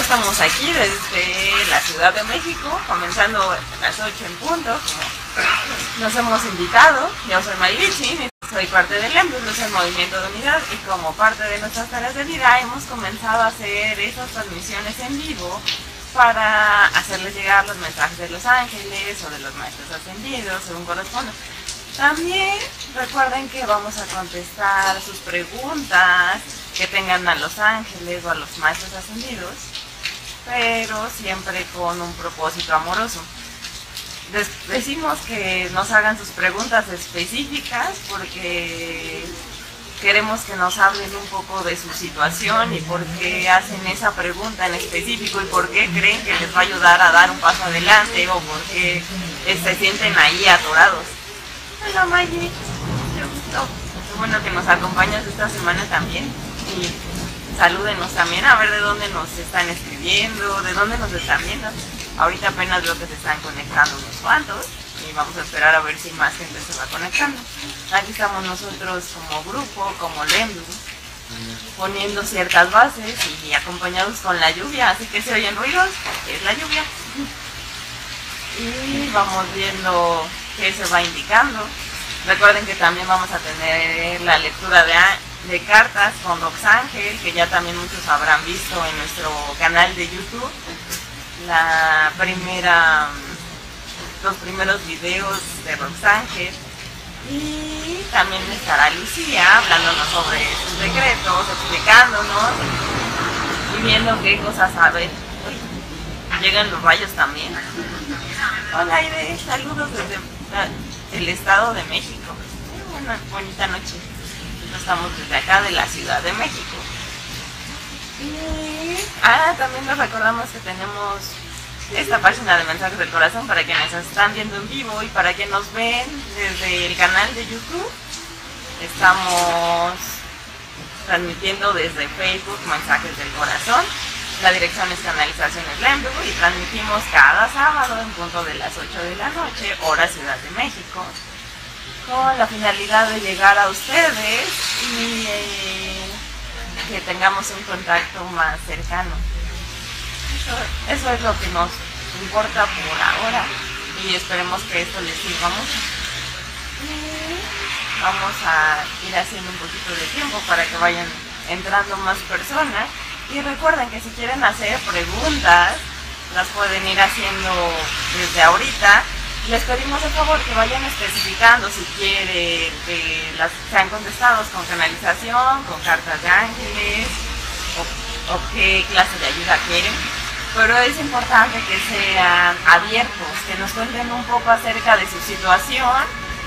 estamos aquí desde la Ciudad de México, comenzando a las 8 en punto, nos hemos invitado. Yo soy Mayrichi, soy parte del EMBUS, el Movimiento de Unidad, y como parte de nuestras tareas de vida hemos comenzado a hacer esas transmisiones en vivo para hacerles llegar los mensajes de los ángeles o de los maestros ascendidos, según corresponda. También recuerden que vamos a contestar sus preguntas que tengan a los ángeles o a los maestros ascendidos, pero siempre con un propósito amoroso. decimos que nos hagan sus preguntas específicas porque queremos que nos hablen un poco de su situación y por qué hacen esa pregunta en específico y por qué creen que les va a ayudar a dar un paso adelante o por qué se sienten ahí atorados. Hola Maggie, qué bueno que nos acompañas esta semana también salúdenos también a ver de dónde nos están escribiendo, de dónde nos están viendo. Ahorita apenas veo que se están conectando unos cuantos y vamos a esperar a ver si más gente se va conectando. Aquí estamos nosotros como grupo, como Lembu, poniendo ciertas bases y acompañados con la lluvia, así que se oyen ruidos, es la lluvia. Y vamos viendo qué se va indicando. Recuerden que también vamos a tener la lectura de, de cartas con Roxángel, que ya también muchos habrán visto en nuestro canal de YouTube. La primera los primeros videos de Roxángel. Y también estará Lucía hablándonos sobre sus decretos, explicándonos y viendo qué cosas sabe. Llegan los rayos también. Hola Aire, saludos desde el Estado de México. Una bonita noche. Estamos desde acá de la Ciudad de México. Y ah, también nos recordamos que tenemos esta página de Mensajes del Corazón para quienes están viendo en vivo y para quienes nos ven desde el canal de YouTube. Estamos transmitiendo desde Facebook Mensajes del Corazón. La dirección es Canalizaciones Lembu y transmitimos cada sábado en punto de las 8 de la noche, hora Ciudad de México, con la finalidad de llegar a ustedes y eh, que tengamos un contacto más cercano. Eso, es lo que nos importa por ahora y esperemos que esto les sirva mucho. vamos a ir haciendo un poquito de tiempo para que vayan entrando más personas. Y recuerden que si quieren hacer preguntas, las pueden ir haciendo desde ahorita. Les pedimos por favor que vayan especificando si quieren que sean contestados con canalización, con cartas de ángeles o qué clase de ayuda quieren. Pero es importante que sean abiertos, que nos cuenten un poco acerca de su situación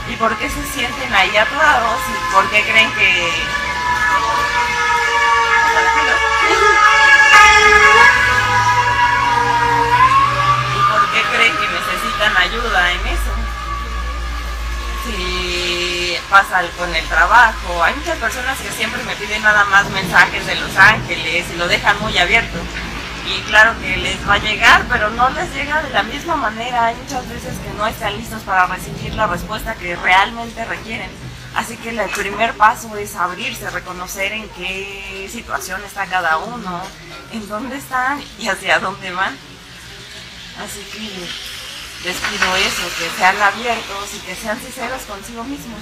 y por qué se sienten ahí atorados y por qué creen que... y por qué creen que necesitan ayuda en eso. Si pasa con el trabajo, hay muchas personas que siempre me piden nada más mensajes de los ángeles y lo dejan muy abierto y claro que les va a llegar, pero no les llega de la misma manera. Hay muchas veces que no están listos para recibir la respuesta que realmente requieren. Así que el primer paso es abrirse, reconocer en qué situación está cada uno, en dónde están y hacia dónde van. Así que les pido eso, que sean abiertos y que sean sinceros consigo mismos.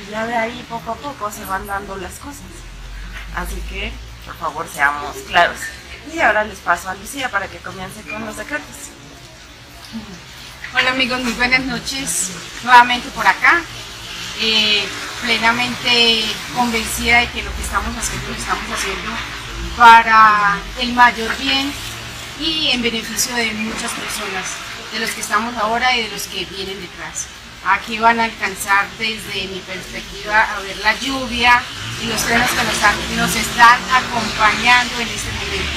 Y ya de ahí poco a poco se van dando las cosas. Así que, por favor, seamos claros. Y ahora les paso a Lucía para que comience con los decretos. Hola amigos, muy buenas noches nuevamente por acá. Eh, plenamente convencida de que lo que estamos haciendo lo estamos haciendo para el mayor bien y en beneficio de muchas personas, de los que estamos ahora y de los que vienen detrás. Aquí van a alcanzar desde mi perspectiva a ver la lluvia y los trenes que nos, están acompañando en este momento.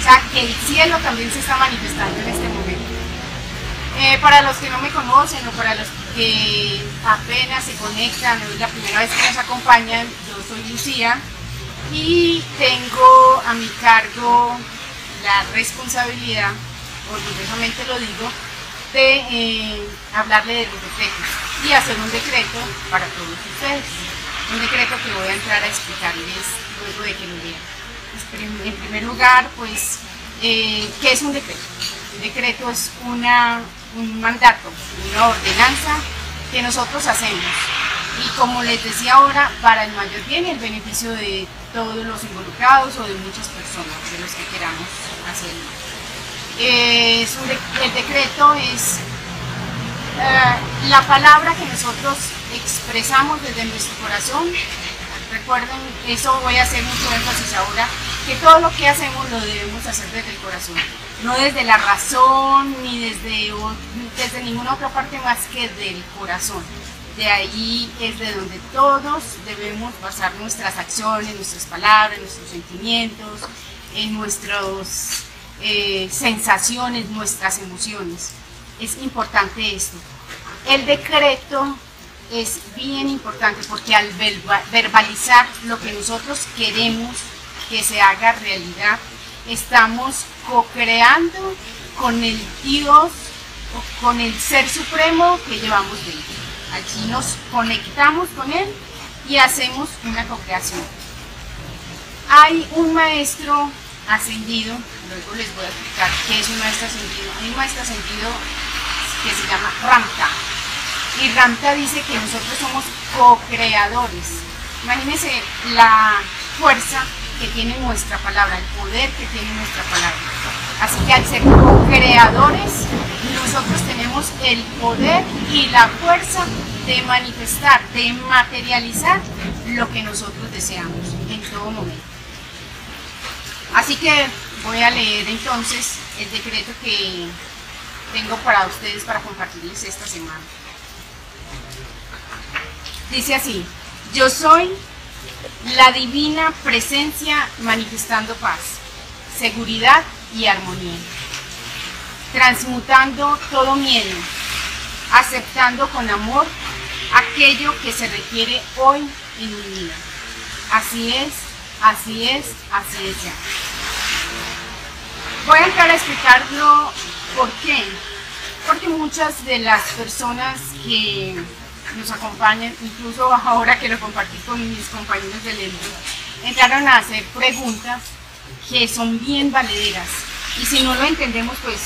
O sea, que el cielo también se está manifestando en este momento. Eh, para los que no me conocen o para los que apenas se conectan, es la primera vez que nos acompañan, yo soy Lucía y tengo a mi cargo la responsabilidad, orgullosamente lo digo, de eh, hablarle de los decretos y hacer un decreto para todos ustedes. Un decreto que voy a entrar a explicarles luego de que lo vean. En primer lugar, pues eh, ¿qué es un decreto? Un decreto es una, un mandato, una ordenanza que nosotros hacemos. Y como les decía ahora, para el mayor bien y el beneficio de todos los involucrados o de muchas personas, de los que queramos hacerlo. El decreto es eh, la palabra que nosotros expresamos desde nuestro corazón. Recuerden, eso voy a hacer mucho énfasis ahora, que todo lo que hacemos lo debemos hacer desde el corazón, no desde la razón ni desde, desde ninguna otra parte más que del corazón. De ahí es de donde todos debemos basar nuestras acciones, nuestras palabras, nuestros sentimientos, en nuestras eh, sensaciones, nuestras emociones. Es importante esto. El decreto es bien importante porque al verbalizar lo que nosotros queremos que se haga realidad, estamos co-creando con el Dios o con el Ser Supremo que llevamos dentro. Allí nos conectamos con Él y hacemos una co-creación. Hay un maestro ascendido, luego les voy a explicar qué es un ascendido. Hay un maestro ascendido que se llama Ramta. Y Ramta dice que nosotros somos co-creadores. Imagínense la fuerza que tiene nuestra palabra, el poder que tiene nuestra palabra. Así que al ser co-creadores, nosotros tenemos el poder y la fuerza de manifestar, de materializar lo que nosotros deseamos en todo momento. Así que voy a leer entonces el decreto que tengo para ustedes para compartirles esta semana. Dice así, yo soy la divina presencia manifestando paz, seguridad y armonía, transmutando todo miedo, aceptando con amor aquello que se requiere hoy en mi vida. Así es, así es, así es ya. Voy a entrar a explicarlo por qué. Porque muchas de las personas que nos acompañan, incluso ahora que lo compartí con mis compañeros del libro, entraron a hacer preguntas que son bien valederas. Y si no lo entendemos, pues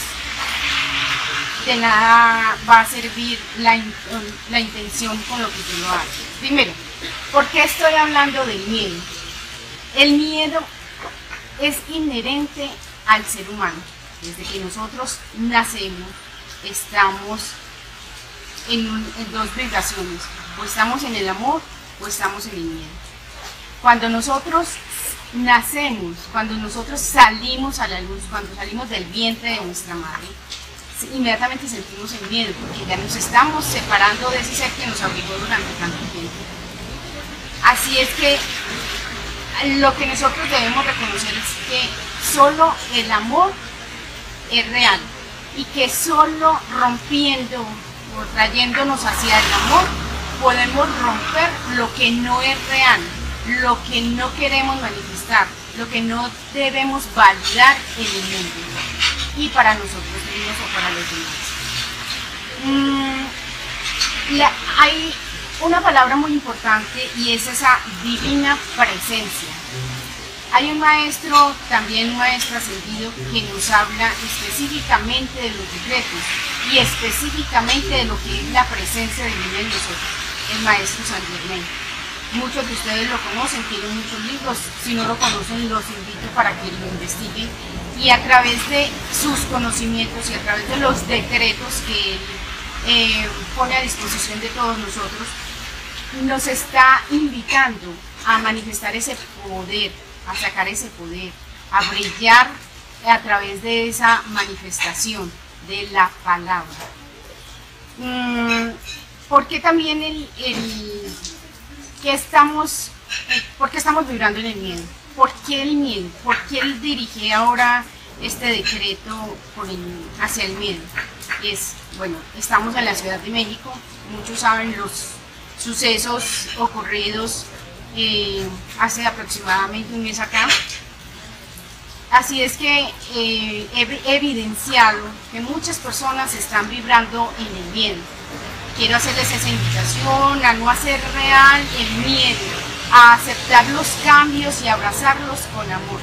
de nada va a servir la, la intención con lo que yo lo hago. Primero, ¿por qué estoy hablando del miedo? El miedo es inherente al ser humano. Desde que nosotros nacemos, estamos en, dos vibraciones, o estamos en el amor o estamos en el miedo. Cuando nosotros nacemos, cuando nosotros salimos a la luz, cuando salimos del vientre de nuestra madre, inmediatamente sentimos el miedo, porque ya nos estamos separando de ese ser que nos abrigó durante tanto tiempo. Así es que lo que nosotros debemos reconocer es que solo el amor es real y que solo rompiendo o trayéndonos hacia el amor podemos romper lo que no es real, lo que no queremos manifestar, lo que no debemos validar en el mundo y para nosotros mismos o para los demás. Mm, hay una palabra muy importante y es esa divina presencia. Hay un maestro, también un maestro ascendido, que nos habla específicamente de los decretos y específicamente de lo que es la presencia divina en nosotros, el maestro San Germán. Muchos de ustedes lo conocen, tienen muchos libros, si no lo conocen los invito para que lo investiguen y a través de sus conocimientos y a través de los decretos que él eh, pone a disposición de todos nosotros, nos está invitando a manifestar ese poder, a sacar ese poder, a brillar a través de esa manifestación de la palabra. Mm, ¿Por qué también el, que estamos, por qué estamos vibrando en el miedo? ¿Por qué el miedo? ¿Por qué él dirige ahora este decreto hacia el miedo? Es, bueno, estamos en la Ciudad de México, muchos saben los sucesos ocurridos eh, hace aproximadamente un mes acá. Así es que eh, he evidenciado que muchas personas están vibrando en el miedo. Quiero hacerles esa invitación a no hacer real el miedo, a aceptar los cambios y abrazarlos con amor.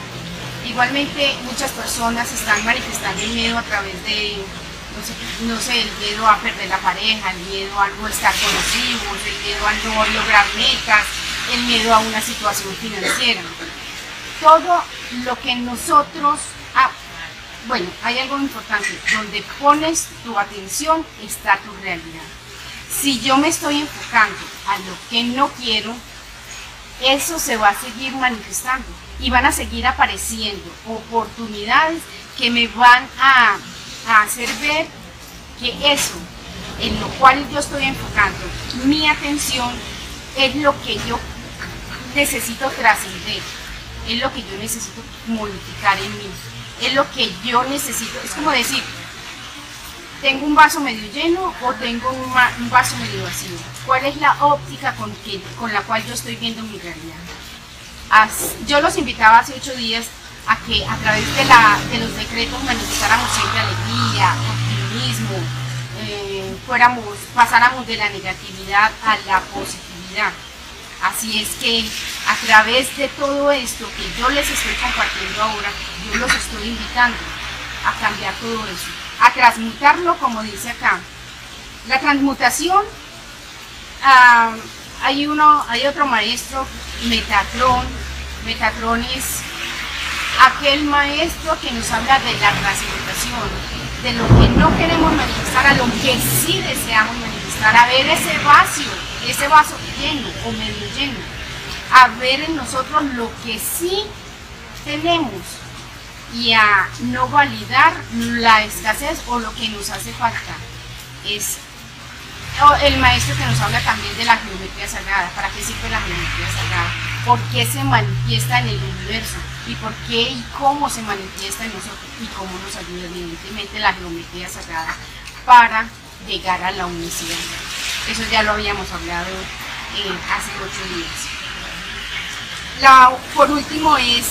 Igualmente muchas personas están manifestando el miedo a través de, no sé, el miedo a perder la pareja, el miedo a no estar con los hijos, el miedo a no lograr metas, el miedo a una situación financiera. Todo lo que nosotros, ah, bueno, hay algo importante, donde pones tu atención está tu realidad. Si yo me estoy enfocando a lo que no quiero, eso se va a seguir manifestando y van a seguir apareciendo oportunidades que me van a, hacer ver que eso en lo cual yo estoy enfocando mi atención es lo que yo necesito trascender, es lo que yo necesito modificar en mí, es lo que yo necesito, es como decir, tengo un vaso medio lleno o tengo un, vaso medio vacío, ¿cuál es la óptica con, que, con la cual yo estoy viendo mi realidad? yo los invitaba hace ocho días a que a través de, la, de los decretos manifestáramos siempre alegría, optimismo, eh, fuéramos, pasáramos de la negatividad a la positividad. Así es que a través de todo esto que yo les estoy compartiendo ahora, yo los estoy invitando a cambiar todo eso, a transmutarlo como dice acá. La transmutación, ah, hay, uno, hay otro maestro, Metatron, Metatron es aquel maestro que nos habla de la transmutación, de lo que no queremos manifestar a lo que sí deseamos manifestar, a ver ese vacío, ese vaso lleno o medio lleno, a ver en nosotros lo que sí tenemos y a no validar la escasez o lo que nos hace falta. Es el maestro que nos habla también de la geometría sagrada. ¿Para qué sirve la geometría sagrada? ¿Por qué se manifiesta en el universo? ¿Y por qué y cómo se manifiesta en nosotros? ¿Y cómo nos ayuda evidentemente la geometría sagrada para llegar a la unicidad? Eso ya lo habíamos hablado eh, hace ocho días. La, por último es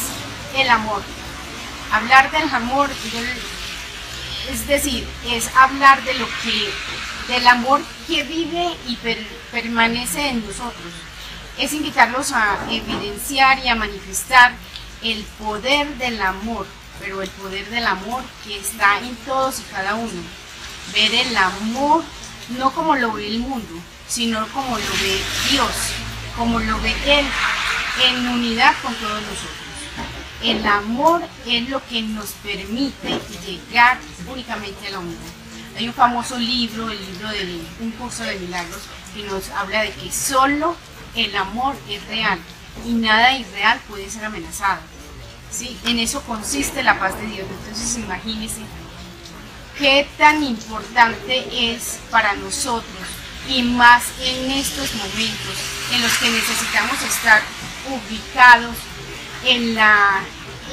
el amor. Hablar del amor, es decir, es hablar de lo que del amor que vive y permanece en nosotros. Es invitarlos a evidenciar y a manifestar el poder del amor, pero el poder del amor que está en todos y cada uno. Ver el amor no como lo ve el mundo, sino como lo ve Dios, como lo ve Él, en unidad con todos nosotros. El amor es lo que nos permite llegar únicamente a la unidad. Hay un famoso libro, el libro de Un curso de milagros, que nos habla de que solo el amor es real y nada irreal puede ser amenazado. ¿sí? En eso consiste la paz de Dios. Entonces imagínense qué tan importante es para nosotros y más en estos momentos en los que necesitamos estar ubicados en la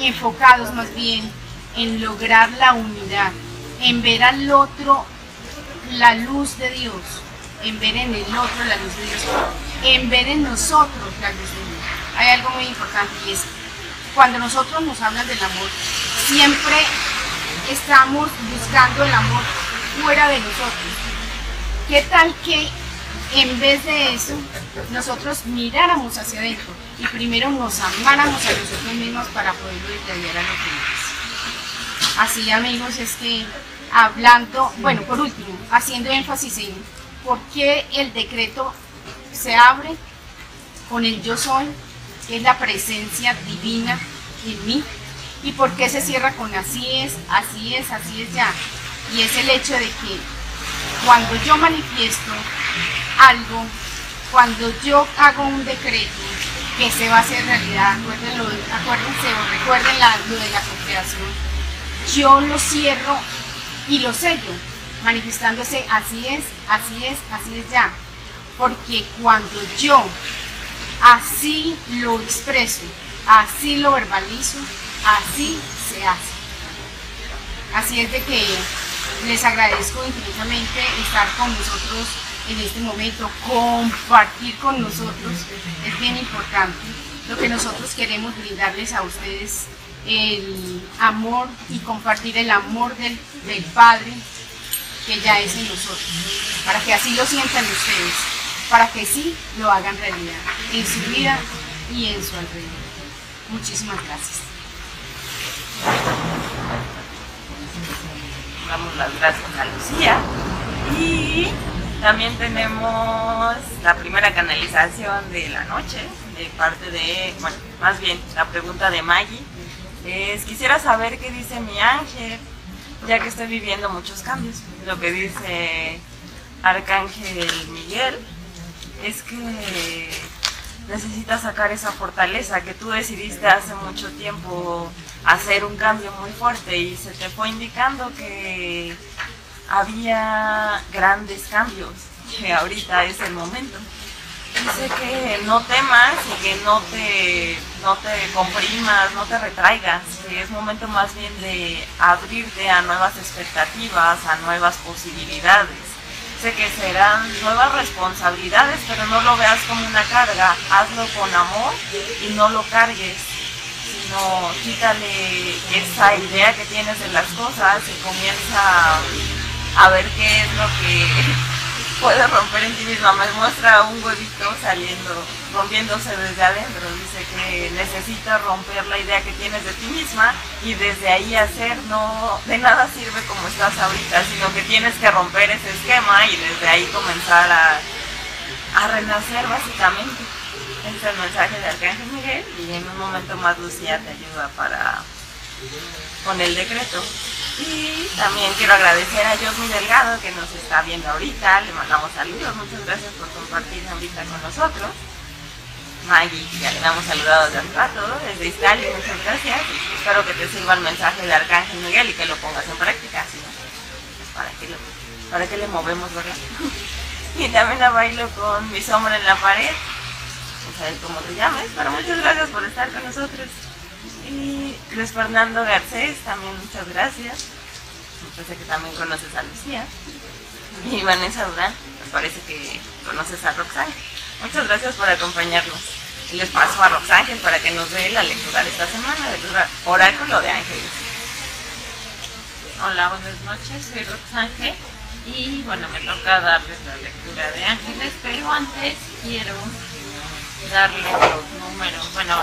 enfocados más bien en lograr la unidad en ver al otro la luz de Dios, en ver en el otro la luz de Dios, en ver en nosotros la luz de Dios. Hay algo muy importante y es cuando nosotros nos hablan del amor, siempre estamos buscando el amor fuera de nosotros. ¿Qué tal que en vez de eso nosotros miráramos hacia adentro y primero nos amáramos a nosotros mismos para poderlo irradiar a los demás? Así amigos, es que hablando, bueno, por último, haciendo énfasis en por qué el decreto se abre con el yo soy, que es la presencia divina en mí, y por qué se cierra con así es, así es, así es ya. Y es el hecho de que cuando yo manifiesto algo, cuando yo hago un decreto que se va a hacer realidad, acuérdense o recuerden lo de la co-creación, yo lo cierro y lo sello, manifestándose así es, así es, así es ya. Porque cuando yo así lo expreso, así lo verbalizo, así se hace. Así es de que les agradezco infinitamente estar con nosotros en este momento, compartir con nosotros, es bien importante. Lo que nosotros queremos brindarles a ustedes el amor y compartir el amor del, Padre que ya es en nosotros, para que así lo sientan ustedes, para que sí lo hagan realidad en su vida y en su alrededor. Muchísimas gracias. Damos las gracias a Lucía. Y también tenemos la primera canalización de la noche, de parte de, bueno, más bien la pregunta de Maggie. Es, quisiera saber qué dice mi ángel, ya que estoy viviendo muchos cambios. Lo que dice Arcángel Miguel es que necesitas sacar esa fortaleza que tú decidiste hace mucho tiempo hacer un cambio muy fuerte y se te fue indicando que había grandes cambios, que ahorita es el momento. Dice que no temas y que no te, no te comprimas, no te retraigas, que es momento más bien de abrirte a nuevas expectativas, a nuevas posibilidades. Sé que serán nuevas responsabilidades, pero no lo veas como una carga, hazlo con amor y no lo cargues, sino quítale esa idea que tienes de las cosas y comienza a ver qué es lo que puede romper en ti misma. Me muestra un huevito saliendo, rompiéndose desde adentro. Dice que necesitas romper la idea que tienes de ti misma y desde ahí hacer, no, de nada sirve como estás ahorita, sino que tienes que romper ese esquema y desde ahí comenzar a, a renacer básicamente. Este es el mensaje de Arcángel Miguel y en un momento más Lucía te ayuda para con el decreto. Y también quiero agradecer a Josmy Delgado que nos está viendo ahorita, le mandamos saludos, muchas gracias por compartir ahorita con nosotros. Maggie, ya le damos saludados de rato, desde Istali, muchas gracias. Espero que te sirva el mensaje de Arcángel Miguel y que lo pongas en práctica, ¿sí? Pues para que, lo, para que le movemos, ¿verdad? y también la bailo con mi sombra en la pared, no sabes cómo te llames, pero muchas gracias por estar con nosotros. Y Luis Fernando Garcés, también muchas gracias. Me parece que también conoces a Lucía. Y Vanessa Durán, me parece que conoces a Roxángel. Muchas gracias por acompañarnos. Y les paso a Roxángel para que nos dé la lectura de esta semana, lectura Oráculo de Ángeles. Hola, buenas noches, soy Roxángel y bueno, me toca darles la lectura de ángeles, pero antes quiero darles los números, bueno,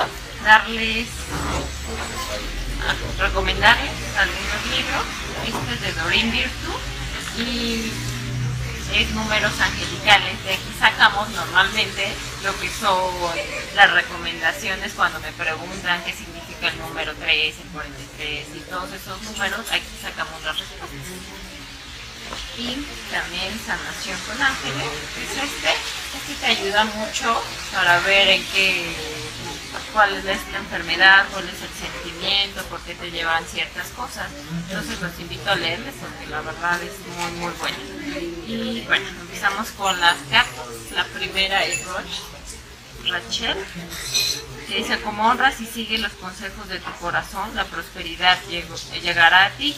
darles, recomendarles algunos libros. Este es de Doreen Virtu y es números angelicales. De aquí sacamos normalmente lo que son las recomendaciones cuando me preguntan qué significa el número 3, el 43 y todos esos números. Aquí sacamos las respuestas y también sanación con ángeles, que es este. Este te ayuda mucho para ver en qué, cuál es la enfermedad, cuál es el sentimiento, por qué te llevan ciertas cosas. Entonces los invito a leerles porque la verdad es muy muy bueno. Y bueno, empezamos con las cartas. La primera es Roche, Rachel, que dice, como honras y sigues los consejos de tu corazón, la prosperidad llegará a ti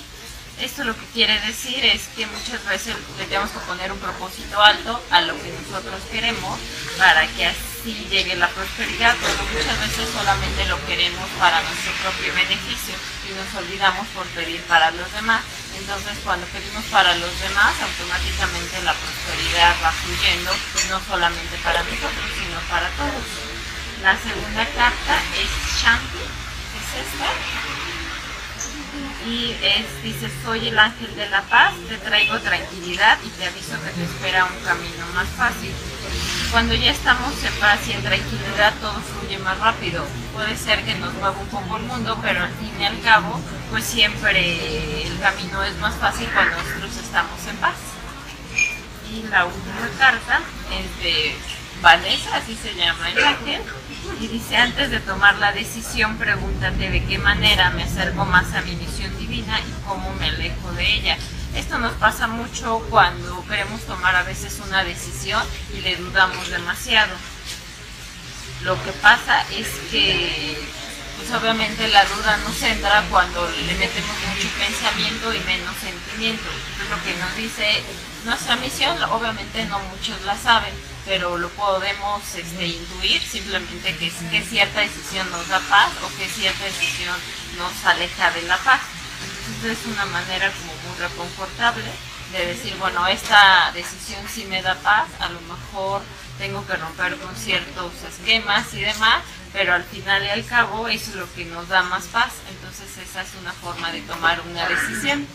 esto lo que quiere decir es que muchas veces le tenemos que poner un propósito alto a lo que nosotros queremos para que así llegue la prosperidad, pero muchas veces solamente lo queremos para nuestro propio beneficio y nos olvidamos por pedir para los demás. Entonces cuando pedimos para los demás, automáticamente la prosperidad va fluyendo, no solamente para nosotros, sino para todos. La segunda carta es Shanti, es esta y es, dice, soy el ángel de la paz, te traigo tranquilidad y te aviso que te espera un camino más fácil. Cuando ya estamos en paz y en tranquilidad todo fluye más rápido. Puede ser que nos mueva un poco el mundo, pero al fin y al cabo, pues siempre el camino es más fácil cuando nosotros estamos en paz. Y la última carta es de Vanessa, así se llama el ángel, y dice, antes de tomar la decisión, pregúntate de qué manera me acerco más a mi misión divina y cómo me alejo de ella. Esto nos pasa mucho cuando queremos tomar a veces una decisión y le dudamos demasiado. Lo que pasa es que, pues obviamente la duda nos entra cuando le metemos mucho pensamiento y menos sentimiento. lo que nos dice nuestra misión, obviamente no muchos la saben, pero lo podemos este, intuir simplemente que, que cierta decisión nos da paz o que cierta decisión nos aleja de la paz. Entonces es una manera como muy reconfortable de decir, bueno, esta decisión sí me da paz, a lo mejor tengo que romper con ciertos esquemas y demás, pero al final y al cabo eso es lo que nos da más paz, entonces esa es una forma de tomar una decisión.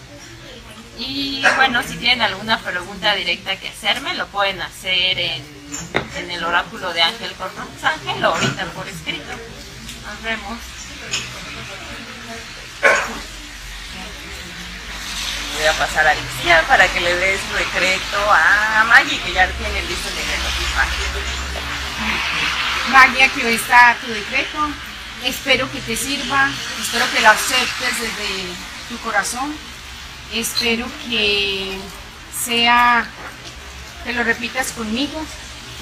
Y bueno, si tienen alguna pregunta directa que hacerme, lo pueden hacer en, en el oráculo de Ángel Cortés Ángel ahorita por escrito. Nos vemos. Voy a pasar a Alicia para que le dé su decreto a Maggie, que ya tiene listo el decreto. Maggie, aquí está tu decreto. Espero que te sirva, espero que lo aceptes desde tu corazón. Espero que sea, que lo repitas conmigo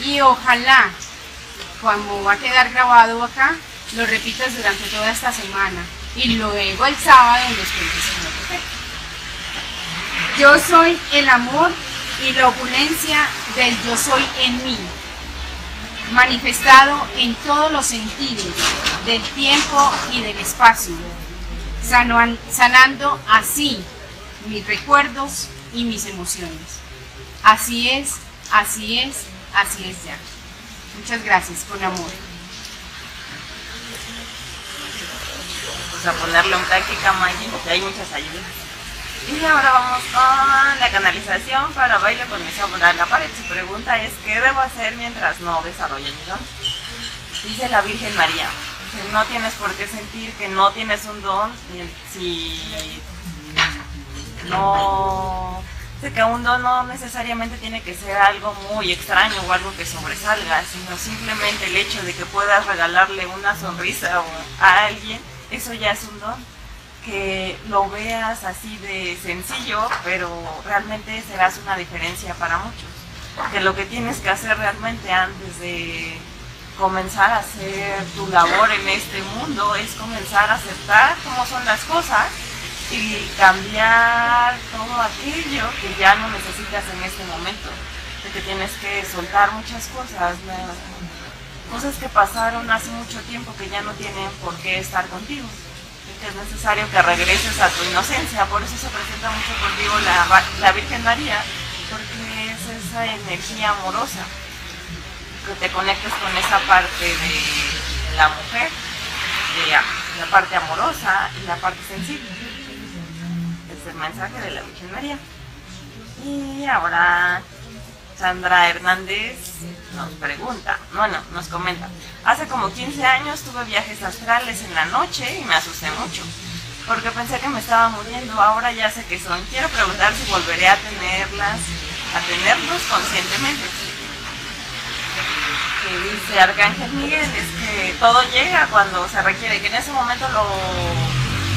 y ojalá, cuando va a quedar grabado acá, lo repitas durante toda esta semana y luego el sábado cuentes el decreto. Yo soy el amor y la opulencia del yo soy en mí, manifestado en todos los sentidos del tiempo y del espacio, sanando así mis recuerdos y mis emociones. Así es, así es, así es ya. Muchas gracias, con amor. Pues a ponerlo en práctica, Maggie, porque hay muchas ayudas. Y ahora vamos con la canalización para baile con mi sombra. La pared su pregunta es ¿qué debo hacer mientras no desarrolle mi don? Dice la Virgen María, no tienes por qué sentir que no tienes un don si no... Sé que un don no necesariamente tiene que ser algo muy extraño o algo que sobresalga, sino simplemente el hecho de que puedas regalarle una sonrisa a alguien, eso ya es un don que lo veas así de sencillo, pero realmente serás una diferencia para muchos. Que lo que tienes que hacer realmente antes de comenzar a hacer tu labor en este mundo es comenzar a aceptar cómo son las cosas y cambiar todo aquello que ya no necesitas en este momento. De que tienes que soltar muchas cosas, cosas que pasaron hace mucho tiempo que ya no tienen por qué estar contigo que es necesario que regreses a tu inocencia, por eso se presenta mucho contigo la, la Virgen María, porque es esa energía amorosa, que te conectes con esa parte de la mujer, de la parte amorosa y la parte sensible. El mensaje de la Virgen María. Y ahora Sandra Hernández nos pregunta, bueno, nos comenta, hace como 15 años tuve viajes astrales en la noche y me asusté mucho, porque pensé que me estaba muriendo, ahora ya sé que son. Quiero preguntar si volveré a tenerlas, a tenerlos conscientemente. Dice Arcángel Miguel, es que todo llega cuando se requiere, que en ese momento lo,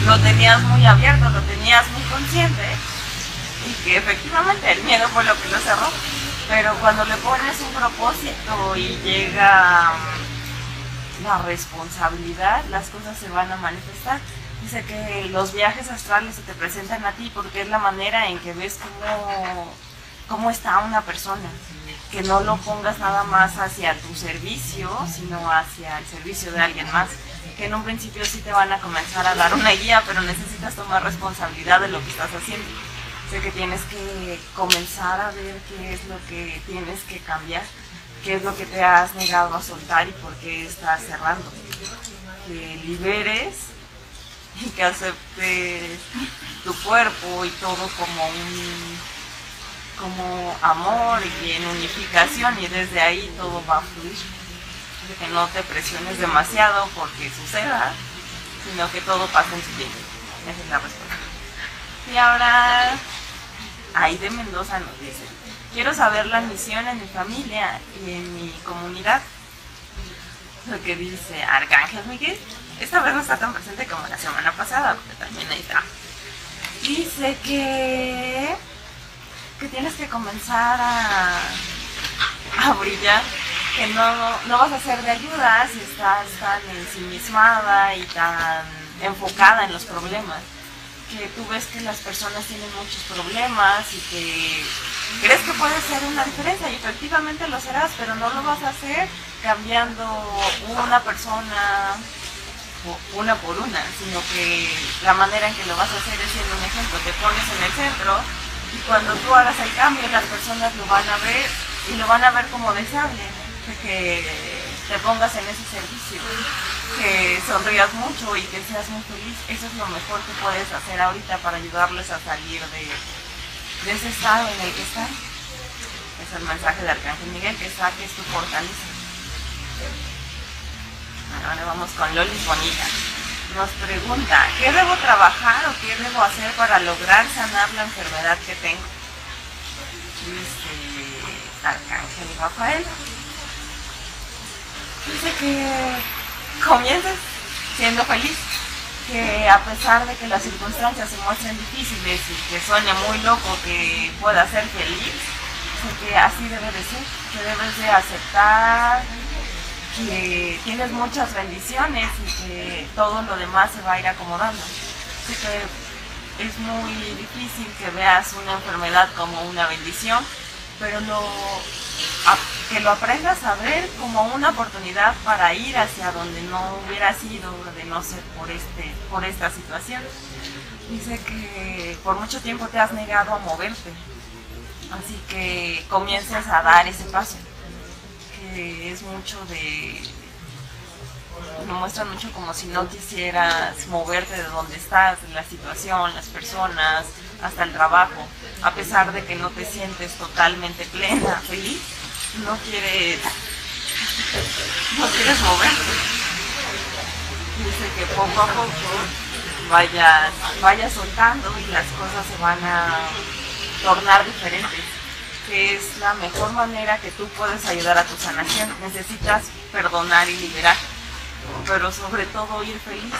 lo tenías muy abierto, lo tenías muy consciente, y que efectivamente el miedo fue lo que lo cerró pero cuando le pones un propósito y llega mm, la responsabilidad, las cosas se van a manifestar. Dice que los viajes astrales se te presentan a ti porque es la manera en que ves cómo, cómo está una persona. Que no lo pongas nada más hacia tu servicio, sino hacia el servicio de alguien más. Que en un principio sí te van a comenzar a dar una guía, pero necesitas tomar responsabilidad de lo que estás haciendo que tienes que comenzar a ver qué es lo que tienes que cambiar, qué es lo que te has negado a soltar y por qué estás cerrando. Que liberes y que aceptes tu cuerpo y todo como un como amor y en unificación y desde ahí todo va a fluir. Que no te presiones demasiado porque suceda, sino que todo pase en su tiempo. Esa es la respuesta. Y ahora de Mendoza nos dice, quiero saber la misión en mi familia y en mi comunidad. Lo que dice Arcángel Miguel, esta vez no está tan presente como la semana pasada, porque también ahí está. Dice que, que tienes que comenzar a, a brillar, que no, no vas a ser de ayuda si estás tan ensimismada y tan enfocada en los problemas. Que tú ves que las personas tienen muchos problemas y que crees que puede ser una diferencia y efectivamente lo serás, pero no lo vas a hacer cambiando una persona una por una, sino que la manera en que lo vas a hacer es siendo un ejemplo, te pones en el centro y cuando tú hagas el cambio las personas lo van a ver y lo van a ver como deseable. de que te pongas en ese servicio, que sonrías mucho y que seas muy feliz. Eso es lo mejor que puedes hacer ahorita para ayudarles a salir de, ese estado en el que están. Es el mensaje de Arcángel Miguel, que saques tu fortaleza. Ahora vamos con Lolis Bonita. Nos pregunta, ¿qué debo trabajar o qué debo hacer para lograr sanar la enfermedad que tengo? Dice Arcángel Rafael. Dice que comiences siendo feliz, que a pesar de que las circunstancias se muestren difíciles y que suene muy loco que pueda ser feliz, que así debe de ser, que debes de aceptar que tienes muchas bendiciones y que todo lo demás se va a ir acomodando. Así que es muy difícil que veas una enfermedad como una bendición, pero lo, que lo aprendas a ver como una oportunidad para ir hacia donde no hubiera sido de no ser por, este, por esta situación. Dice que por mucho tiempo te has negado a moverte, así que comiences a dar ese paso es mucho de... Lo muestra mucho como si no quisieras moverte de donde estás, la situación, las personas, hasta el trabajo, a pesar de que no te sientes totalmente plena, feliz, no quieres, no quieres moverte. Dice que poco a poco vayas, vayas soltando y las cosas se van a tornar diferentes que es la mejor manera que tú puedes ayudar a tu sanación. Necesitas perdonar y liberar, pero sobre todo ir feliz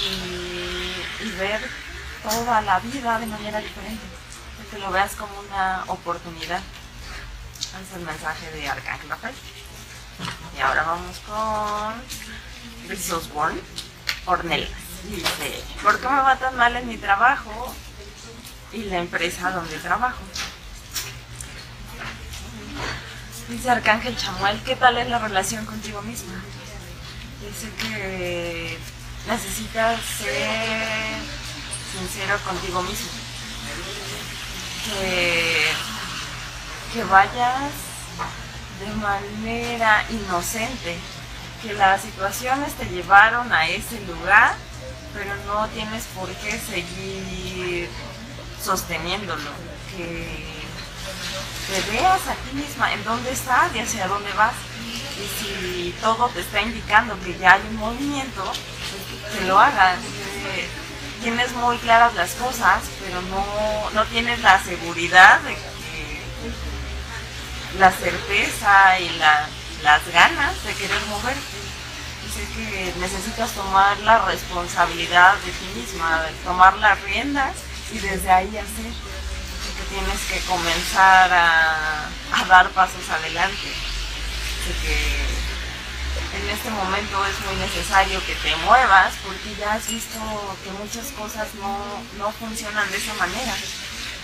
y, ver toda la vida de manera diferente, que lo veas como una oportunidad. Es el mensaje de Arcángel Rafael. Y ahora vamos con Chris Osborne, Ornelas. Dice, ¿por qué me va tan mal en mi trabajo y la empresa donde trabajo? Dice Arcángel Chamuel, ¿qué tal es la relación contigo misma? Dice que necesitas ser sincero contigo mismo. Que, que vayas de manera inocente. Que las situaciones te llevaron a ese lugar, pero no tienes por qué seguir sosteniéndolo. Que te veas a ti misma en dónde estás y hacia dónde vas. Y si todo te está indicando que ya hay un movimiento, pues que lo hagas. Tienes muy claras las cosas, pero no, tienes la seguridad de que la certeza y las ganas de querer moverte. Dice que necesitas tomar la responsabilidad de ti misma, de tomar las riendas y desde ahí hacer tienes que comenzar a, dar pasos adelante. que en este momento es muy necesario que te muevas porque ya has visto que muchas cosas no, funcionan de esa manera.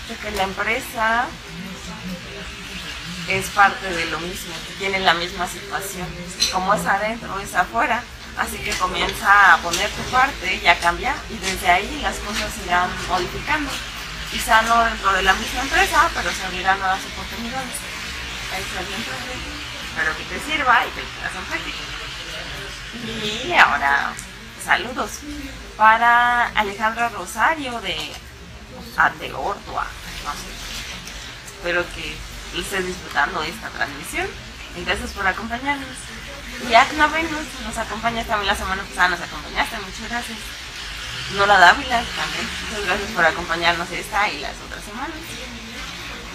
De que la empresa es parte de lo mismo, tiene la misma situación. Como es adentro, es afuera. Así que comienza a poner tu parte y a cambiar y desde ahí las cosas irán modificando quizá no dentro de la misma empresa, pero se abrirán nuevas oportunidades. Ahí está bien Espero que te sirva y que tengas en práctica. Y ahora, saludos para Alejandra Rosario de Antegortua. No Espero que estés disfrutando esta transmisión gracias por acompañarnos. Y Acna Venus nos acompaña también la semana pasada, nos acompañaste, muchas gracias. Nora Dávila también. Muchas gracias por acompañarnos esta y las otras semanas.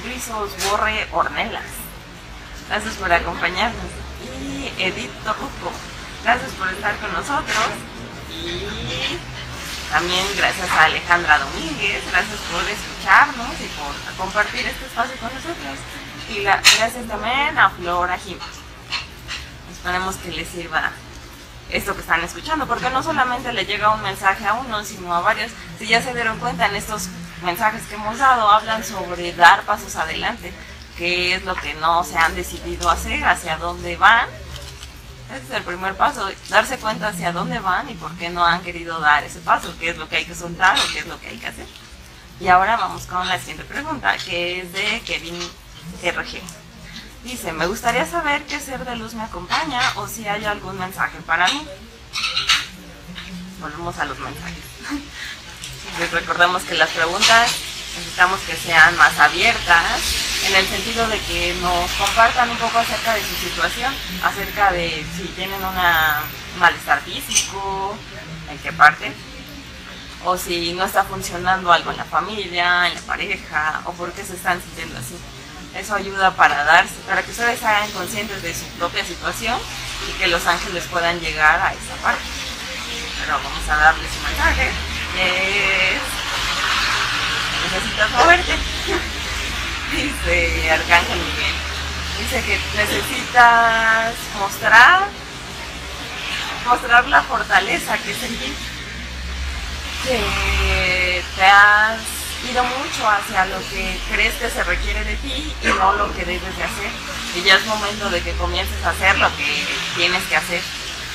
Rizos Borre Ornelas. Gracias por acompañarnos. Y Edith Torruco. Gracias por estar con nosotros. Y también gracias a Alejandra Domínguez. Gracias por escucharnos y por compartir este espacio con nosotros. Y gracias también a Flora Jiménez. Esperemos que les sirva esto que están escuchando, porque no solamente le llega un mensaje a uno, sino a varios. Si ya se dieron cuenta en estos mensajes que hemos dado, hablan sobre dar pasos adelante, qué es lo que no se han decidido hacer, hacia dónde van. Ese es el primer paso, darse cuenta hacia dónde van y por qué no han querido dar ese paso, qué es lo que hay que soltar o qué es lo que hay que hacer. Y ahora vamos con la siguiente pregunta, que es de Kevin RG. Dice, me gustaría saber qué ser de luz me acompaña o si hay algún mensaje para mí. Volvemos a los mensajes. Les recordamos que las preguntas necesitamos que sean más abiertas, en el sentido de que nos compartan un poco acerca de su situación, acerca de si tienen un malestar físico, en qué parte, o si no está funcionando algo en la familia, en la pareja, o por qué se están sintiendo así. Eso ayuda para darse, para que ustedes sean conscientes de su propia situación y que los ángeles puedan llegar a esa parte. Pero vamos a darles un mensaje, que es necesitas moverte. Dice Arcángel Miguel. Dice que necesitas mostrar, mostrar la fortaleza que es en ti. Que te has ido mucho hacia lo que crees que se requiere de ti y no lo que debes de hacer. Y ya es momento de que comiences a hacer lo que tienes que hacer.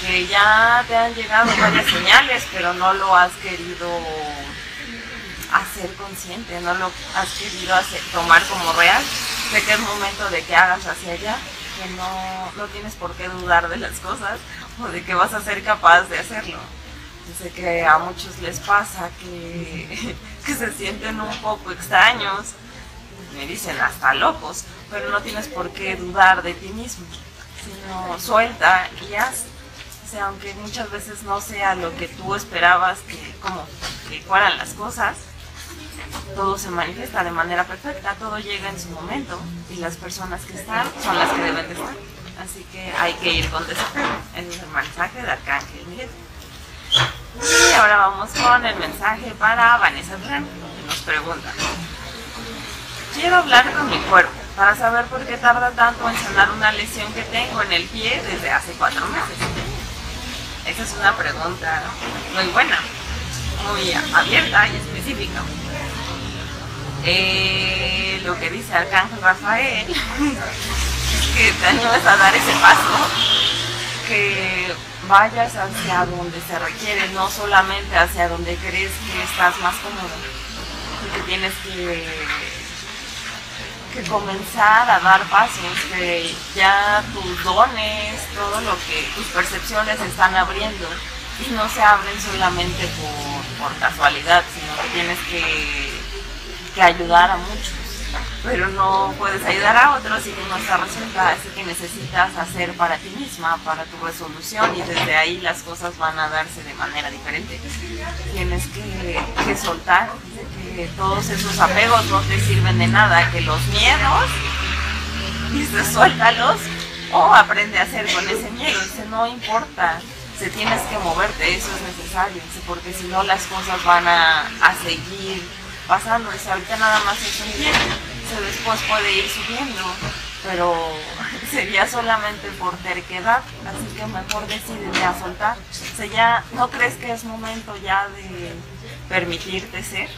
Que ya te han llegado varias señales, pero no lo has querido hacer consciente, no lo has querido hacer, tomar como real. Sé que es momento de que hagas hacia allá, que no, no tienes por qué dudar de las cosas o de que vas a ser capaz de hacerlo. Sé que a muchos les pasa que, que se sienten un poco extraños, me dicen hasta locos, pero no tienes por qué dudar de ti mismo, sino suelta y haz. Aunque muchas veces no sea lo que tú esperabas que, como, que fueran las cosas, todo se manifiesta de manera perfecta, todo llega en su momento y las personas que están son las que deben de estar. Así que hay que ir con desapego. en el mensaje de Arcángel Miguel. Y ahora vamos con el mensaje para Vanessa Bran, que nos pregunta. Quiero hablar con mi cuerpo para saber por qué tarda tanto en sanar una lesión que tengo en el pie desde hace cuatro meses. Esa es una pregunta muy buena, muy abierta y específica. Eh, lo que dice Arcángel Rafael que te animes a dar ese paso, que vayas hacia donde se requiere, no solamente hacia donde crees que estás más cómodo, que tienes que, que comenzar a dar pasos, que ya tus dones, todo lo que tus percepciones están abriendo y no se abren solamente por, por casualidad, sino que tienes que, que ayudar a muchos pero no puedes ayudar a otros si no estás resuelta, así que necesitas hacer para ti misma, para tu resolución y desde ahí las cosas van a darse de manera diferente. Tienes que, que soltar, que todos esos apegos no te sirven de nada, que los miedos, suéltalos o aprende a hacer con ese miedo, dice no importa, se tienes que moverte, eso es necesario, porque si no las cosas van a seguir pasando, dice ahorita nada más es un miedo después puede ir subiendo, pero sería solamente por terquedad, así que mejor decide a soltar. O sea, ya no crees que es momento ya de permitirte ser.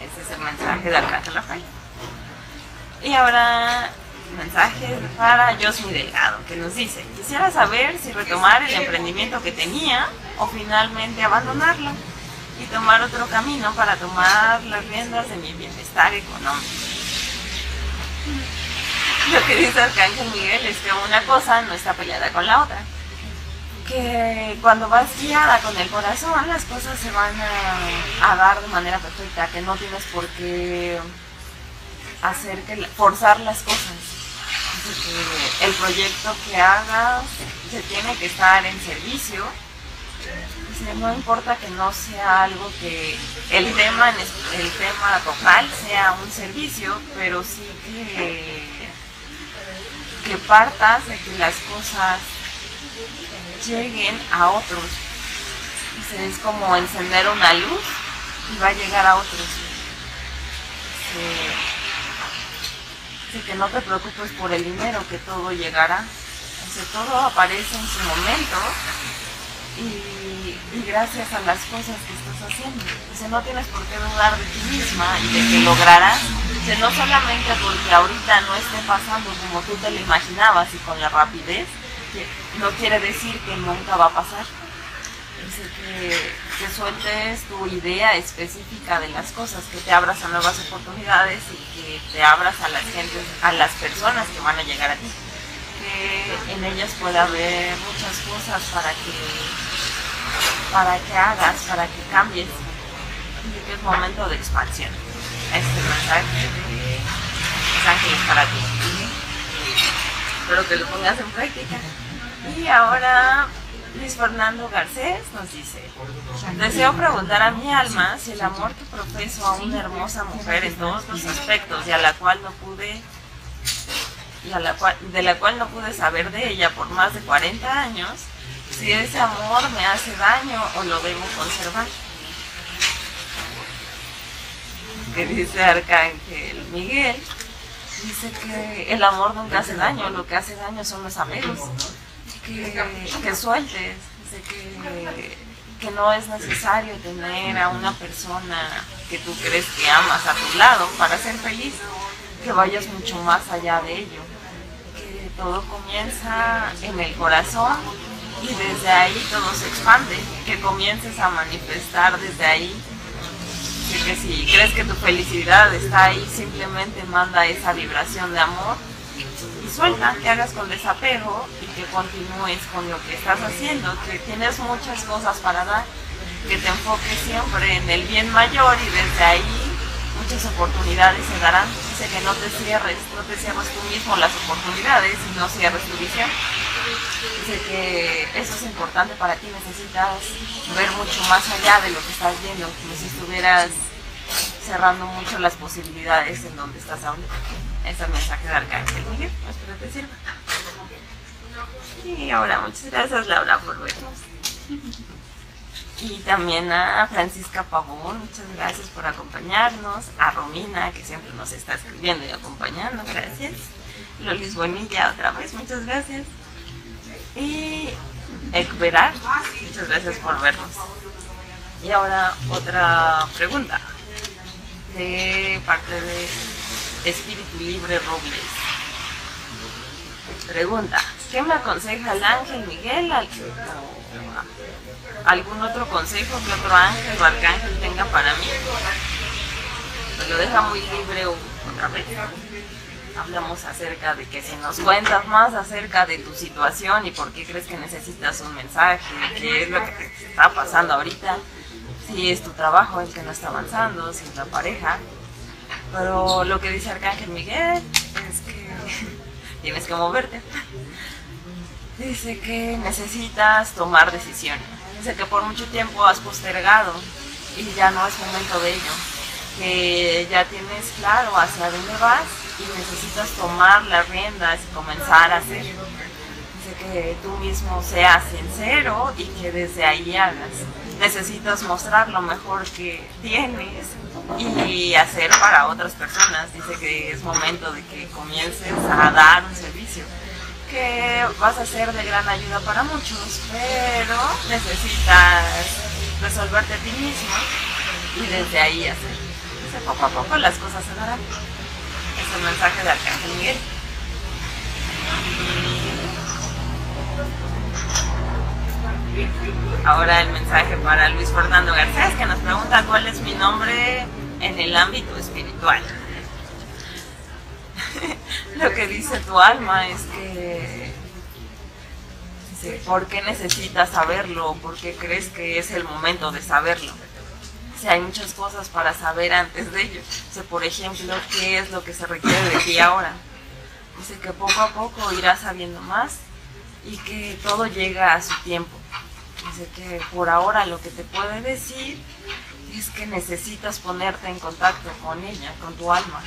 Ese es el mensaje de Arcángel Rafael. Y ahora mensaje para Josmi Delgado, que nos dice, quisiera saber si retomar el emprendimiento que tenía o finalmente abandonarlo y tomar otro camino para tomar las riendas de mi bienestar económico. Lo que dice Arcángel Miguel es que una cosa no está peleada con la otra. Que cuando vas guiada con el corazón, las cosas se van a, dar de manera perfecta, que no tienes por qué hacer que forzar las cosas. Que el proyecto que hagas se tiene que estar en servicio no importa que no sea algo que el tema, el tema total sea un servicio, pero sí que, que partas de que las cosas lleguen a otros. Es como encender una luz y va a llegar a otros. Que no te preocupes por el dinero, que todo llegará. todo aparece en su momento y, gracias a las cosas que estás haciendo. Dice, no tienes por qué dudar de ti misma y de que lograrás. Dice, no solamente porque ahorita no esté pasando como tú te lo imaginabas y con la rapidez, que no quiere decir que nunca va a pasar. Dice que, sueltes tu idea específica de las cosas, que te abras a nuevas oportunidades y que te abras a las gentes, a las personas que van a llegar a ti. Que en ellas pueda haber muchas cosas para que para que hagas, para que cambies. Y que es momento de expansión. Este mensaje Los Ángeles para ti. Espero que lo pongas en práctica. Y ahora Luis Fernando Garcés nos dice, deseo preguntar a mi alma si el amor que profeso a una hermosa mujer en todos los aspectos y a la cual no pude de la cual no pude saber de ella por más de 40 años, si ese amor me hace daño o lo debo conservar. Que dice Arcángel Miguel, dice que el amor nunca hace daño, lo que hace daño son los amigos que, sueltes, que, que no es necesario tener a una persona que tú crees que amas a tu lado para ser feliz, que vayas mucho más allá de ello, que todo comienza en el corazón y desde ahí todo se expande, que comiences a manifestar desde ahí. que si crees que tu felicidad está ahí, simplemente manda esa vibración de amor y suelta, que hagas con desapego y que continúes con lo que estás haciendo, que tienes muchas cosas para dar, que te enfoques siempre en el bien mayor y desde ahí muchas oportunidades se darán. Dice que no te cierres, no te cierres tú mismo las oportunidades y no cierres tu visión. Dice que eso es importante para ti, necesitas ver mucho más allá de lo que estás viendo, como si estuvieras cerrando mucho las posibilidades en donde estás ahorita es el mensaje de Arcángel Miguel. Espero te sirva. Y ahora, muchas gracias Laura por vernos. Y también a Francisca Pavón, muchas gracias por acompañarnos. A Romina, que siempre nos está escribiendo y acompañando, gracias. Lolis Bonilla, otra vez, muchas gracias. Y Ekberar, muchas gracias por vernos. Y ahora otra pregunta de parte de Espíritu Libre Robles. Pregunta, ¿qué me aconseja el ángel Miguel? ¿Algún otro consejo que otro ángel o arcángel tenga para mí? Me lo deja muy libre otra vez. Hablamos acerca de que si nos cuentas más acerca de tu situación y por qué crees que necesitas un mensaje, qué es lo que te está pasando ahorita, si es tu trabajo el que no está avanzando, si es la pareja, pero lo que dice Arcángel Miguel es que tienes que moverte. Dice que necesitas tomar decisiones. Dice que por mucho tiempo has postergado y ya no es momento de ello. Que ya tienes claro hacia dónde vas y necesitas tomar las riendas y comenzar a hacer. Dice que tú mismo seas sincero y que desde ahí hagas. Necesitas mostrar lo mejor que tienes y hacer para otras personas. Dice que es momento de que comiences a dar un servicio que vas a ser de gran ayuda para muchos, pero necesitas resolverte a ti mismo y desde ahí hacer. Dice, poco a poco las cosas se darán. Es el mensaje de Arcángel Miguel. Ahora el mensaje para Luis Fernando Garcés que nos pregunta cuál es mi nombre en el ámbito espiritual. Lo que dice tu alma es que ¿por qué necesitas saberlo? ¿Por qué crees que es el momento de saberlo? Si hay muchas cosas para saber antes de ello. por ejemplo, ¿qué es lo que se requiere de ti ahora? Dice que poco a poco irás sabiendo más y que todo llega a su tiempo. Dice que por ahora lo que te puede decir es que necesitas ponerte en contacto con ella, con tu alma,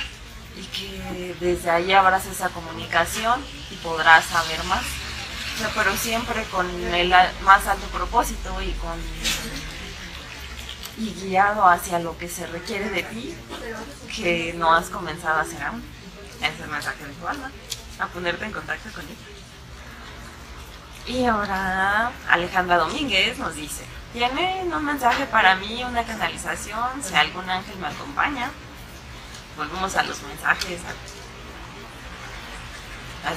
y que desde ahí habrás esa comunicación y podrás saber más. pero siempre con el más alto propósito y con y guiado hacia lo que se requiere de ti que no has comenzado a hacer aún. Ese es el mensaje de tu a ponerte en contacto con ella. Y ahora Alejandra Domínguez nos dice, ¿tienen un mensaje para mí, una canalización, si algún ángel me acompaña? Volvemos a los mensajes.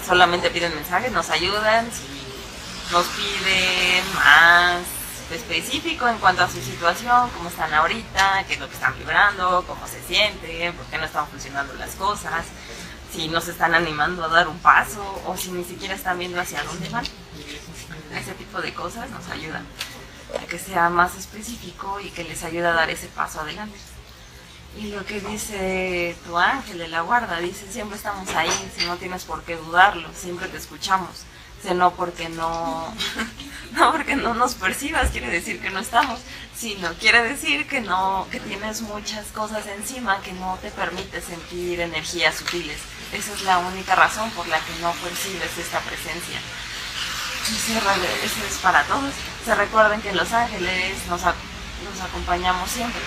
Solamente piden mensajes, nos ayudan, si nos piden más específico en cuanto a su situación, cómo están ahorita, qué es lo que están vibrando, cómo se sienten, por qué no están funcionando las cosas, si nos están animando a dar un paso o si ni siquiera están viendo hacia dónde van. Ese tipo de cosas nos ayudan a que sea más específico y que les ayude a dar ese paso adelante. Y lo que dice tu ángel de la guarda, dice, siempre estamos ahí, si no tienes por qué dudarlo, siempre te escuchamos. O no porque no, no porque no nos percibas quiere decir que no estamos, sino quiere decir que no, que tienes muchas cosas encima que no te permite sentir energías sutiles. Esa es la única razón por la que no percibes esta presencia. Eso es para todos. Se recuerden que los ángeles nos acompañamos siempre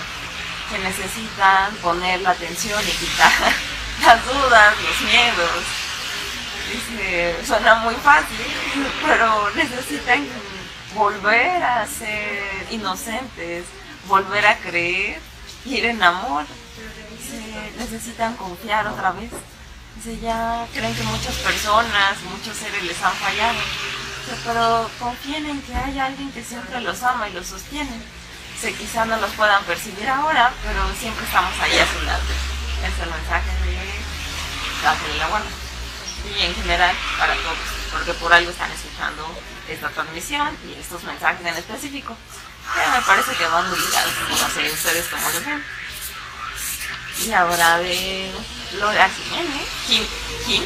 que necesitan poner la atención y quitar las dudas, los miedos. Dice, suena muy fácil, pero necesitan volver a ser inocentes, volver a creer, ir en amor. Dice, necesitan confiar otra vez. Dice, ya creen que muchas personas, muchos seres les han fallado. pero confíen en que hay alguien que siempre los ama y los sostiene se quizá no los puedan percibir ahora, pero siempre estamos ahí a su lado. Es el mensaje de la Guarda. Y en general para todos, porque por algo están escuchando esta transmisión y estos mensajes en específico. Me parece que van muy ligados, no sé ustedes cómo lo ven. Y ahora de Lola Jiménez, Kim, Kim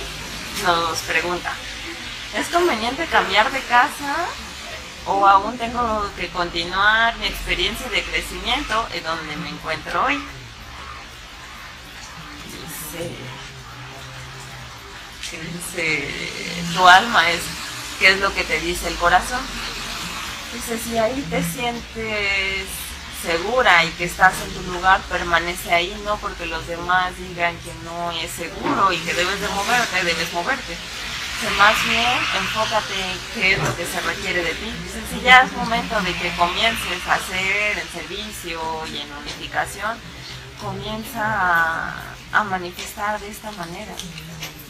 nos pregunta, ¿es conveniente cambiar de casa o aún tengo que continuar mi experiencia de crecimiento en donde me encuentro hoy. Dice, tu alma es, ¿qué es lo que te dice el corazón? Dice, si ahí te sientes segura y que estás en tu lugar, permanece ahí, no porque los demás digan que no es seguro y que debes de moverte, debes moverte más bien enfócate en qué es lo que se requiere de ti. si ya es momento de que comiences a hacer el servicio y en unificación, comienza a, manifestar de esta manera.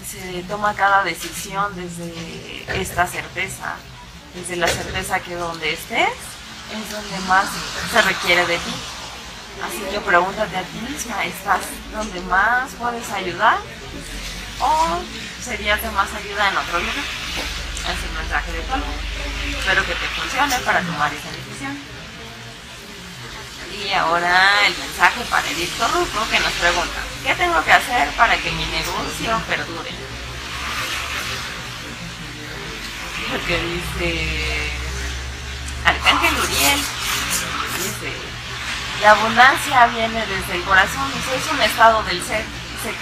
Se toma cada decisión desde esta certeza, desde la certeza que donde estés es donde más se requiere de ti. Así que pregúntate a ti misma, ¿estás donde más puedes ayudar? ¿O sería de más ayuda en otro lugar. Es el mensaje de todo. Espero que te funcione para tomar esa decisión. Y ahora el mensaje para Edith Rufo que nos pregunta, ¿qué tengo que hacer para que mi negocio perdure? Porque dice Arcángel Uriel, dice, la abundancia viene desde el corazón, es un estado del ser